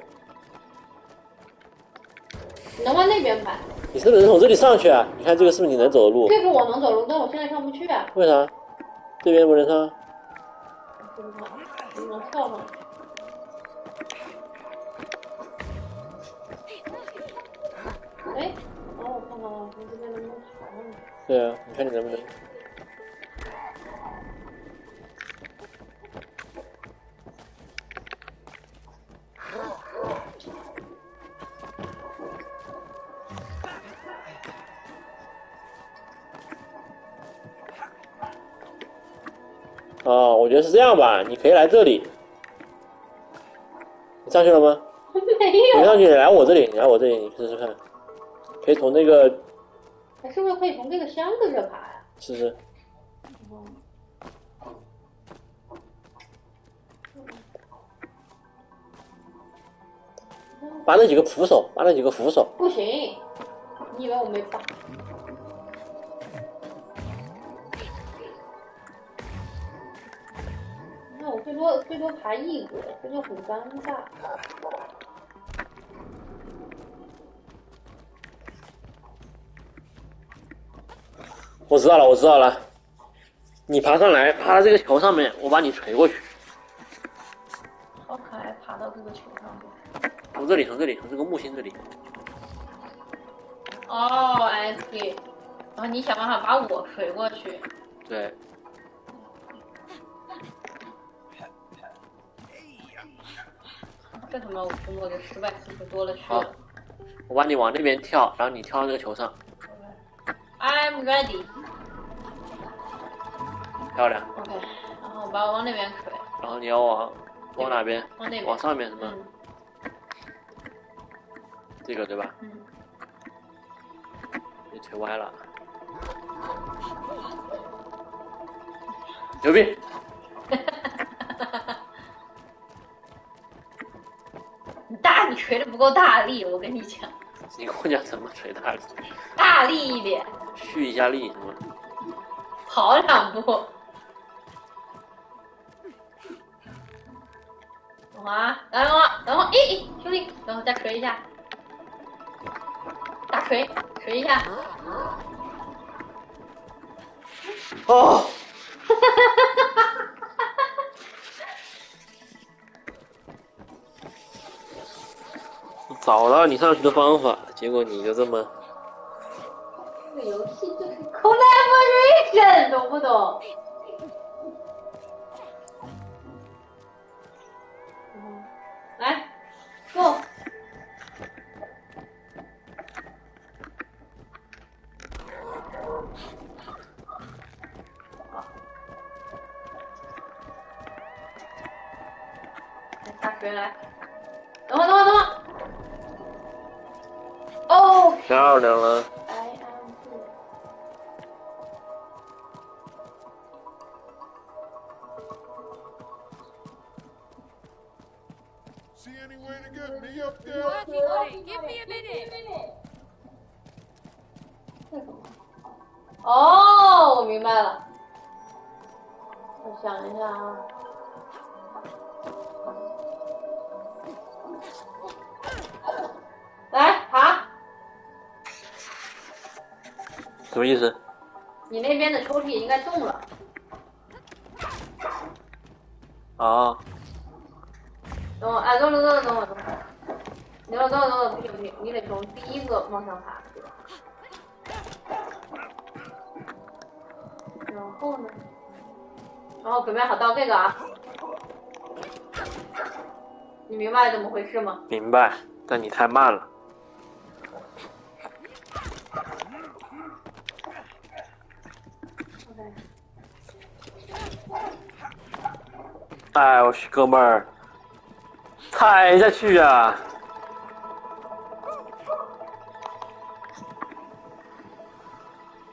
你能往那边摆？你是不是能从这里上去啊？你看这个是不是你能走的路？这个我能走路，但我现在上不去啊。为啥？这边不能上？不知道，能跳上去？哎，哦，我看看啊，从这边能不能爬上去？对啊，你看你能不能？哦，我觉得是这样吧，你可以来这里。你上去了吗？没有你，上去，你来我这里，你来我这里，你试试看，可以从那个哎是不是可以从这个箱子这爬呀？试试。把那几个扶手，把那几个扶手。不行，你以为我没爬？最多最多爬一格，这就很尴尬。我知道了，我知道了。你爬上来，爬到这个球上面，我把你锤过去。好可爱，爬到这个球上面。从这里，从这里，从这个木星这里。哦，I see。然后你想办法把我锤过去。对，这他妈我通过的失败次数多了去好了。我把你往那边跳，然后你跳到这个球上，I'm ready。漂亮。OK，然后把我往那边推，然后你要往往哪边？往那边。往上面是吗？嗯这个对吧？嗯。你腿歪了。牛逼！锤的不够大力，我跟你讲，你跟我讲怎么锤大力？大力一点，蓄一下力什么？跑两步。等会儿啊，等会儿，等兄弟，等会再锤一下，大锤，锤一下。哦，我 找到你上去的方法，结果你就这么……这个游戏就是 collaboration，懂不懂？来，go。大锤来，等会等会等会漂亮了。明白怎么回事吗？明白，但你太慢了。哎，我去，哥们儿，踩下去啊！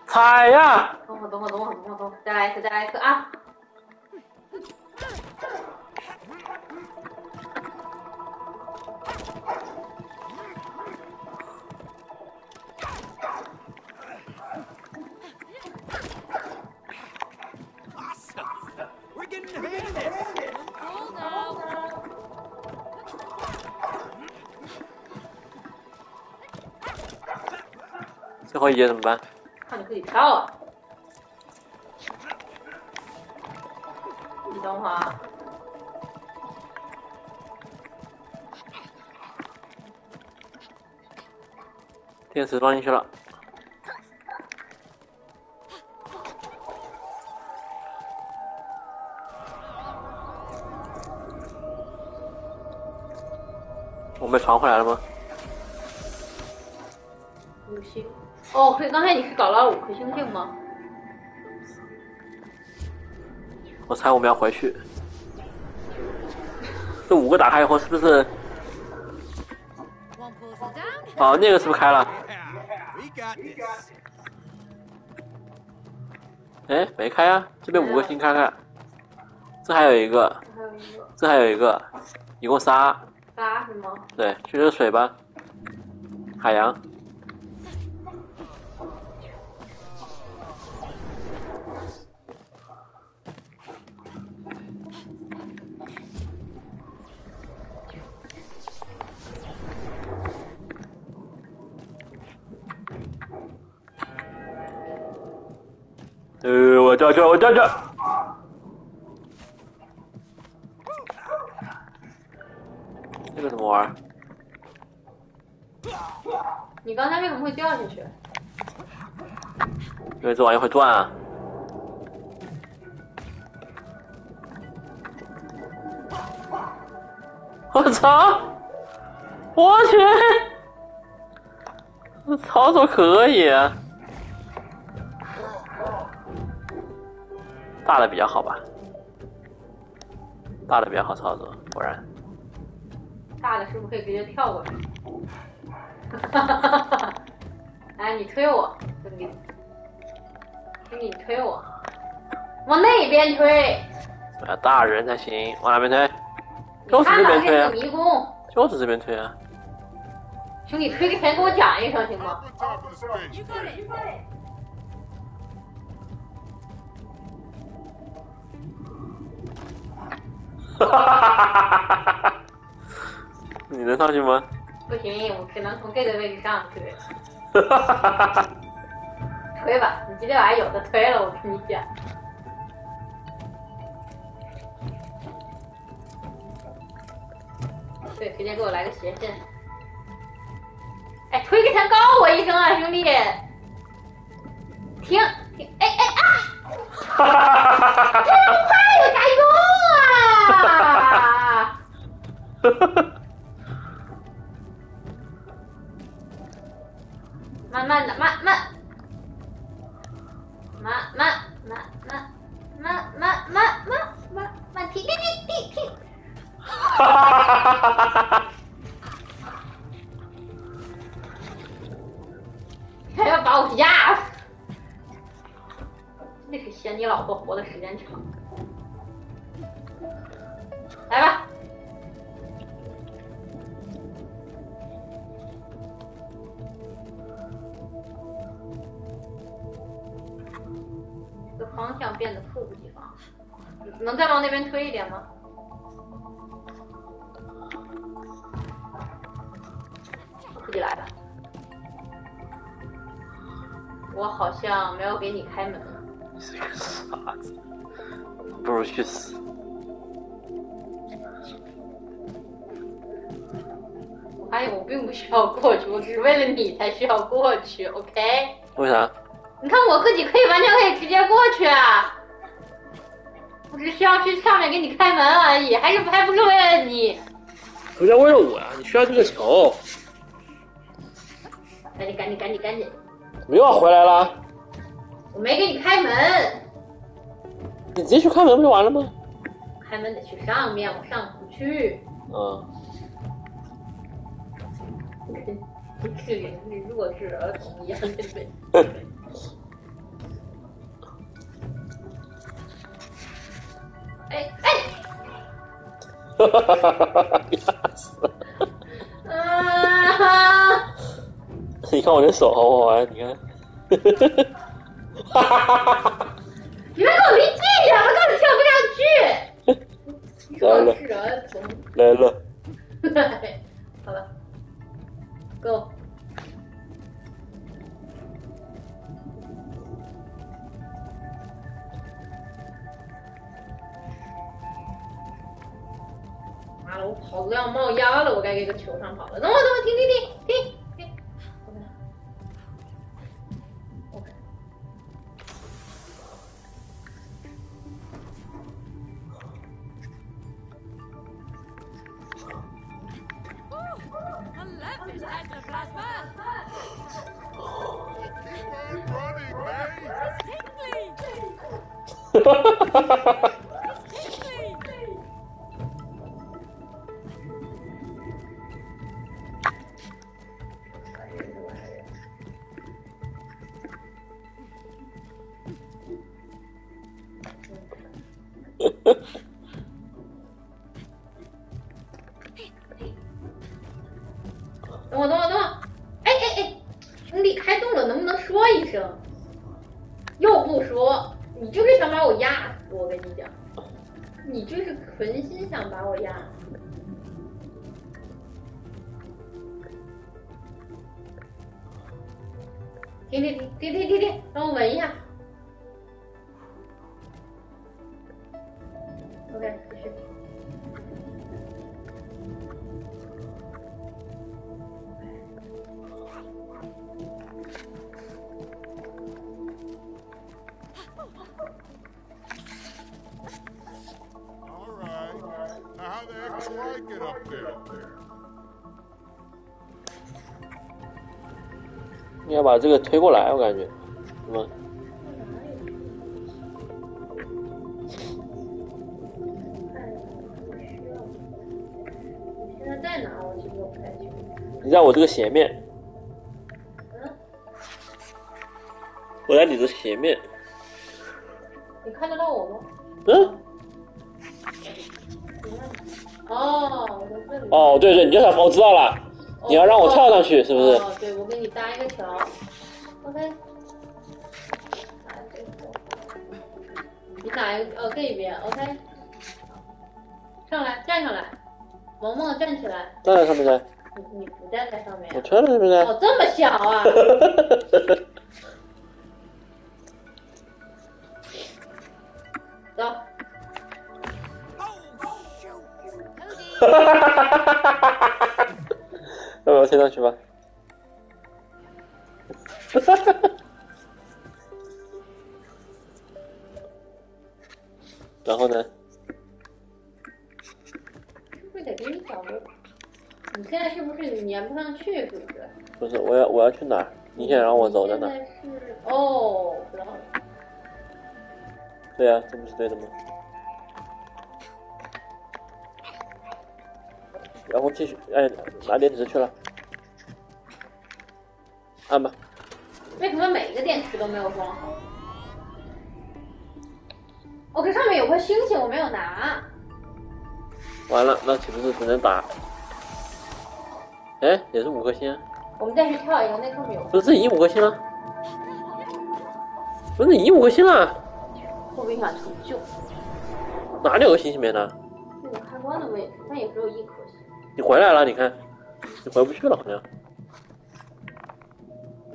踩呀！等会，等会儿，等会儿，等会儿，等会儿，再来一次，再来一次啊后一节怎么办？看你自己跳啊！你等会儿啊，电池放进去了。我们被传回来了吗？哦，可以，刚才你是搞了五颗星星吗？我猜我们要回去。这五个打开以后是不是.哦，那个是不是开了.哎，没开啊，这边五个星看看。这还有一个，还有一个这还有一个，一共仨。仨是吗？对，去热水吧。海洋。呃，我掉这，我掉这。这个怎么玩？你刚才为什么会掉下去？因为这玩意会转啊。我操！我去！这操作可以啊。大的比较好吧？大的比较好操作，果然。大的是不是可以直接跳过来？哎，你推我，兄弟，兄弟，你推我，往那边推。我要啊大人才行，往哪边推？你就是这边推啊，迷宫。就是这边推啊。兄弟，推之前给我讲一声行吗？你能上去吗？不行，我只能从这个位置上去。哈哈哈哈哈！推吧，你今天晚上有的推了，我跟你讲。对，直接给我来个斜线。哎，推个前告我一声啊，兄弟！停停，哎哎啊！哈哈哈哈哈！太有啥用啊慢慢的，慢慢，慢慢慢慢慢慢慢慢慢慢停停停停停！哈哈哈哈哈哈！还要 把我压死？那是嫌你老婆活的时间长。来吧，这个方向变得猝不及防，能再往那边推一点吗？自己来吧。我好像没有给你开门。你是个傻子，不如去死！我发现我并不需要过去，我只是为了你才需要过去，OK？为啥？你看我自己可以完全可以直接过去啊，我只需要去上面给你开门而已，还是还不是为了你？不要为了我呀，你需要这个球。赶紧赶紧赶紧赶紧！没有啊，回来了，我没给你开门，你直接去开门不就完了吗？开门得去上面，我上不去。嗯，跟是人是弱智儿童一样，对不对？哎哎，哈哈哈哈哈哈！压死了！啊！你看我这手好好玩，你看。哈哈哈哈哈哈！你们给我离近点，我根本跳不上去。来了。来了，好了，Go。妈了，我跑都要冒烟了，我该给个球上跑了。等会儿，等停停停停让我闻一下。Ok 继续。把这个推过来，我感觉，是吗？现在在哪？我其实我不太清楚。你在我这个斜面，嗯，我在你的斜面。你看得到我吗？嗯，哦，我在这里。哦，对对，你就想，我知道了，你要让我跳上去是不是？哦，对，我给你搭一个桥。OK。你打一个？哦，这一边。OK。上来，站上来。萌萌站起来。站在上面来，你你不站在上面我呀？跳在上面的。哦，这么小啊！走。Oh, shoot! ha ha ha ha ha！让我贴上去吧。哈哈哈哈。然后呢？是不是得给你找个？你现在是不是粘不上去？是不是？不是，我要我要去哪儿？你想让我走在哪儿？现在是哦，知道。对呀、这不是对的吗？然后继续，哎，拿电池去了，按吧。为什么每一个电池都没有装好？哦，这上面有颗星星，我没有拿。完了，那岂不是只能打？哎，也是五颗星啊，我们再去跳一个，那上面有，不是这已经五颗星了？不是已经五颗星了？会不会影响成就？哪里有个星星没拿？那个开关的位置，但也只有一颗星。你回来了，你看，你回不去了好像。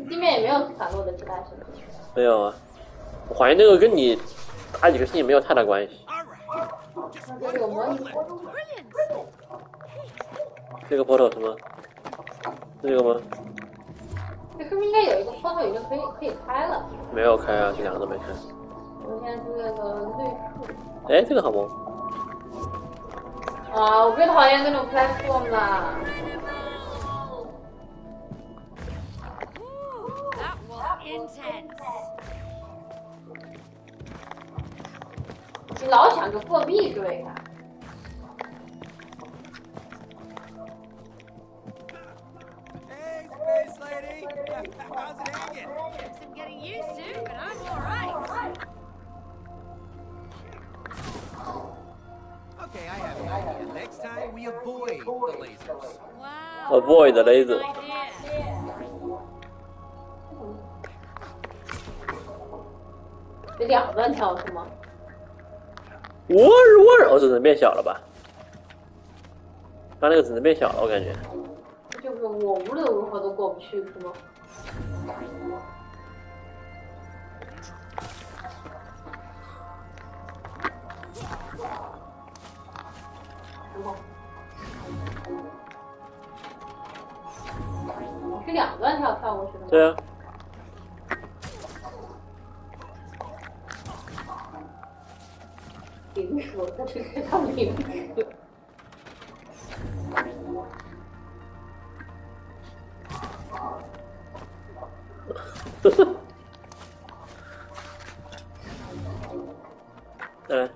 地面也没有洒落的其他星星。没有啊，我怀疑那个跟你打几个星也没有太大关系。这个模 more 拟 left. 活动 Brilliant! 这个 portal 什么？是这个吗？这是不是应该有一个 photo 已经可以可以开了？没有开啊，这两个都没开。我们现在是那个绿树。哎，这个好萌。啊，我最讨厌那种 platform 了。你老想着作弊是为啥？Hey, space lady. How's it hanging? Took some getting used to, but I'm alright. Okay, I have an idea. Next time we avoid the lasers. Wow. Avoid the what an laser. idea. 得两段跳是吗？我我哦，只能变小了吧？他那个只能变小了，我感觉。就是我无论如何都过不去是吗？是两段跳跳过去的吗？对啊，灵蛇，它只是它灵蛇。再来。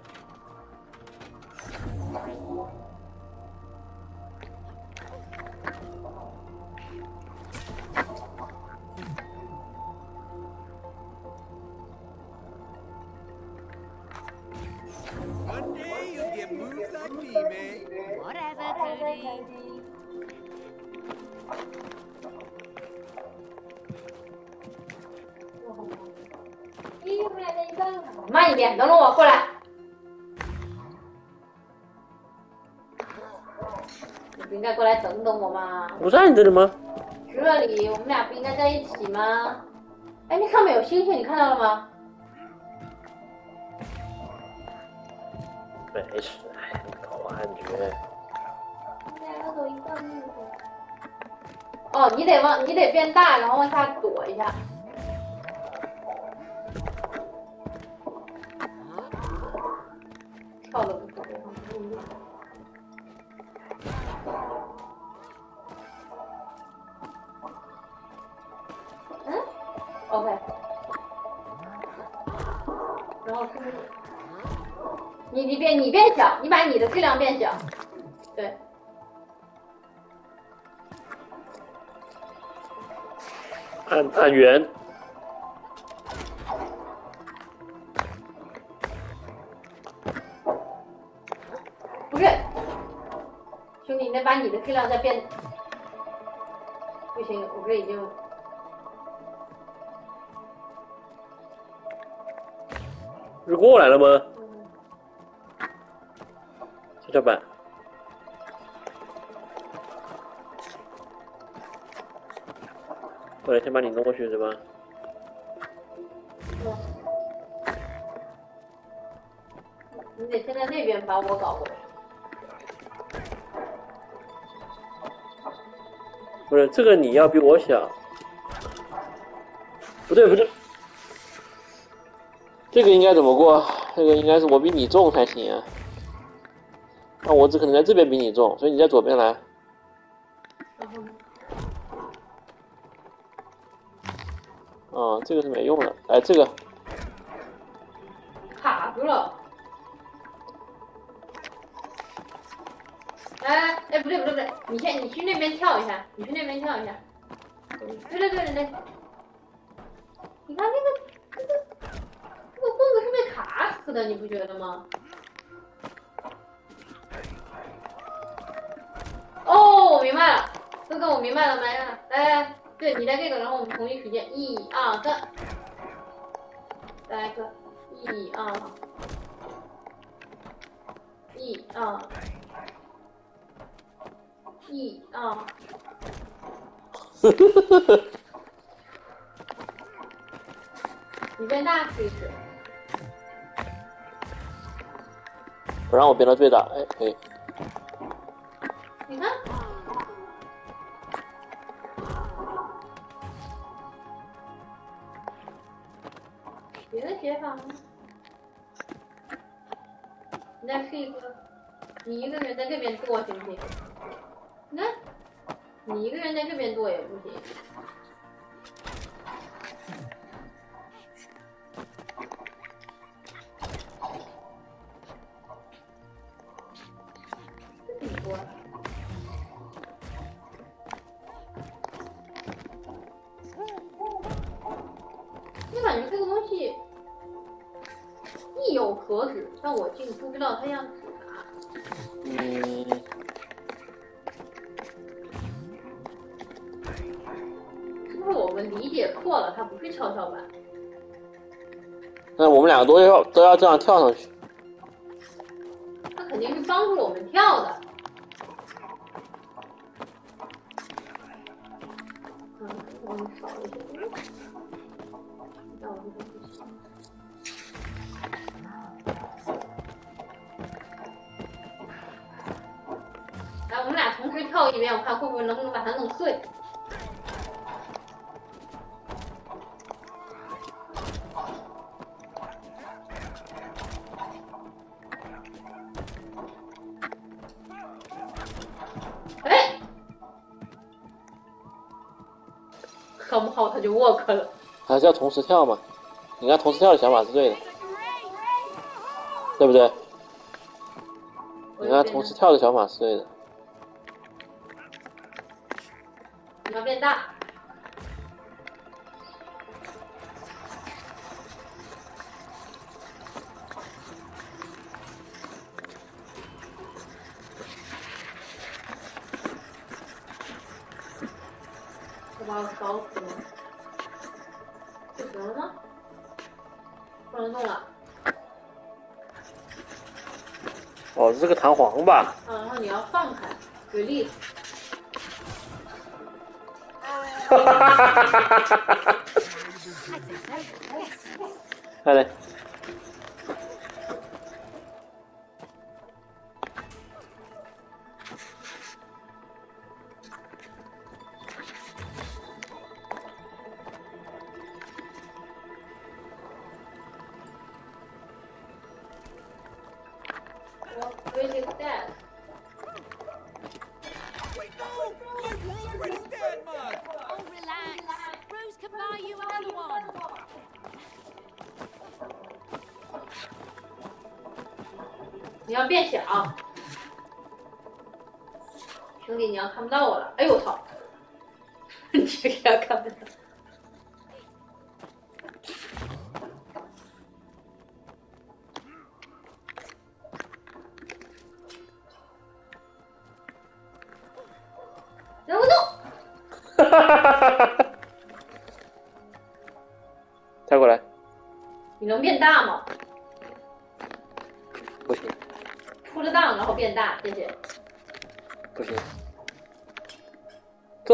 慢一点，等等我过来。你不应该过来等等我吗？我在你这里吗？这里我们俩不应该在一起吗？哎，那上面有星星，你看到了吗？没事，哎，搞感觉。哦，你得往，你得变大，然后往下躲一下。跳的不错。嗯，OK。然后？你你变你变小，你把你的质量变小。对。按按圆，不是，兄弟，你得把你的配料再变。不行，我这已经是过来了吗？嗯跷跷板。过来，先把你弄过去是吧？嗯你得先在那边把我搞过来。不是，这个你要比我小。不对不对，这个应该怎么过？这个应该是我比你重才行啊。那我只可能在这边比你重，所以你在左边来。啊、这个是没用的。哎，这个卡住了。哎哎，不对不对不对，你先你去那边跳一下，你去那边跳一下。对对对对对。你看那个那个那个棍子是被卡死的，你不觉得吗？哦，我明白了，哥哥，我明白了，来来来，对你来这个，然后我们同一时间，一二三，再来一个，一二，一二，一二，你变大试一试，不让我变到最大。哎，可以。你看，别的解法吗？你再试一个，你一个人在这边剁行不行？你看，你一个人在这边剁也不行。不知道他要指啥。嗯，是不是我们理解错了？它不是跷跷板。那我们两个都要都要这样跳上去。他肯定是帮助我们跳的。嗯，我们少一些同时跳一遍，我看会不会能不能把它弄碎。哎，搞不好它就 work 了。还是要同时跳嘛？你看同时跳的想法是对的，对不对？你看同时跳的想法是对的。哦，这个弹簧吧？啊，然后你要放开举例子哈哈哈哈。哈哈哈哈哈哈哈！快点！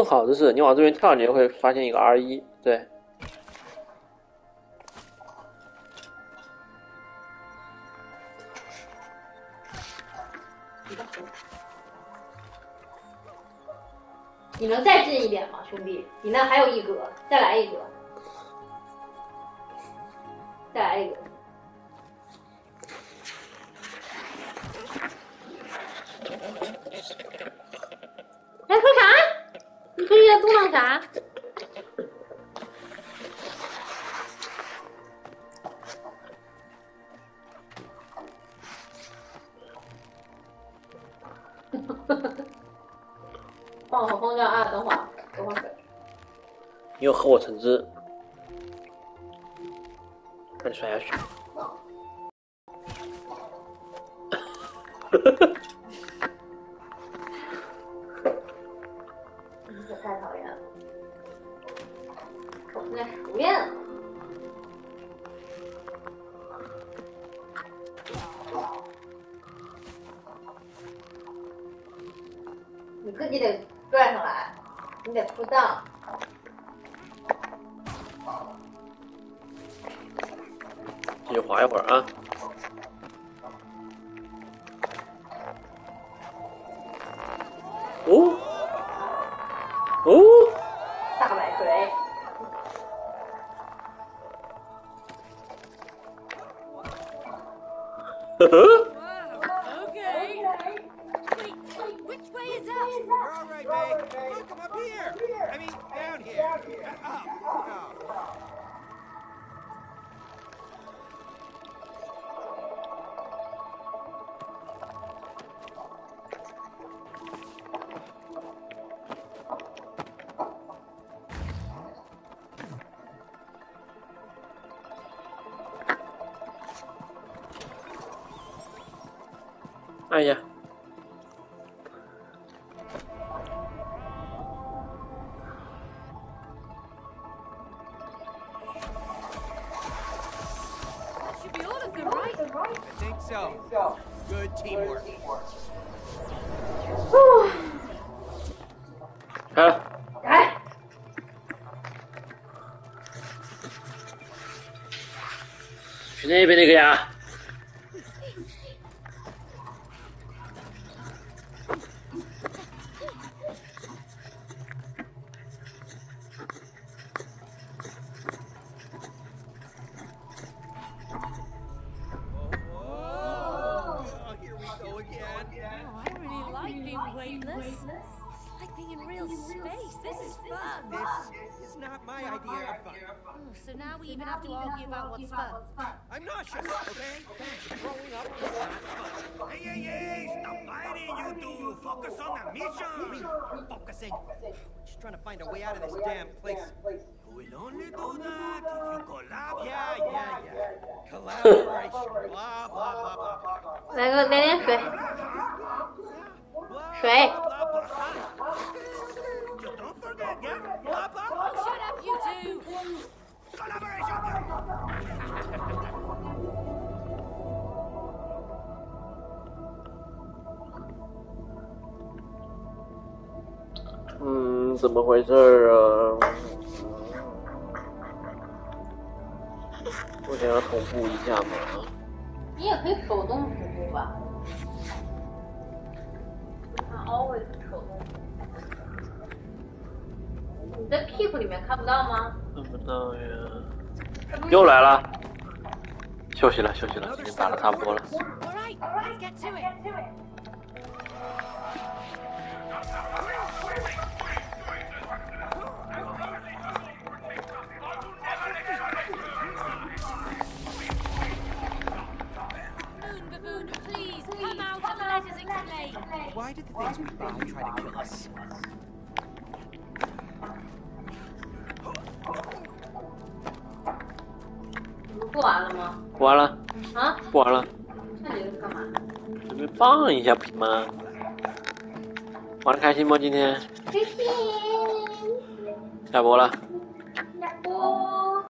好的是，你往这边跳，你就会发现一个 R 一，继续滑一会儿啊。哦去那边那个呀。么回事儿啊？不想要同步一下嘛。你也可以手动同步吧。看 always 手动。你在 keep 里面看不到吗？看不到呀。又来了。休息了，休息了，已经打的差不多了。Why did the things we buy try to kill us? 你们做完了吗？不完了，啊？不完了，那你是干嘛？准备放一下不行吗？玩的开心吗？今天开心。下播了。下播。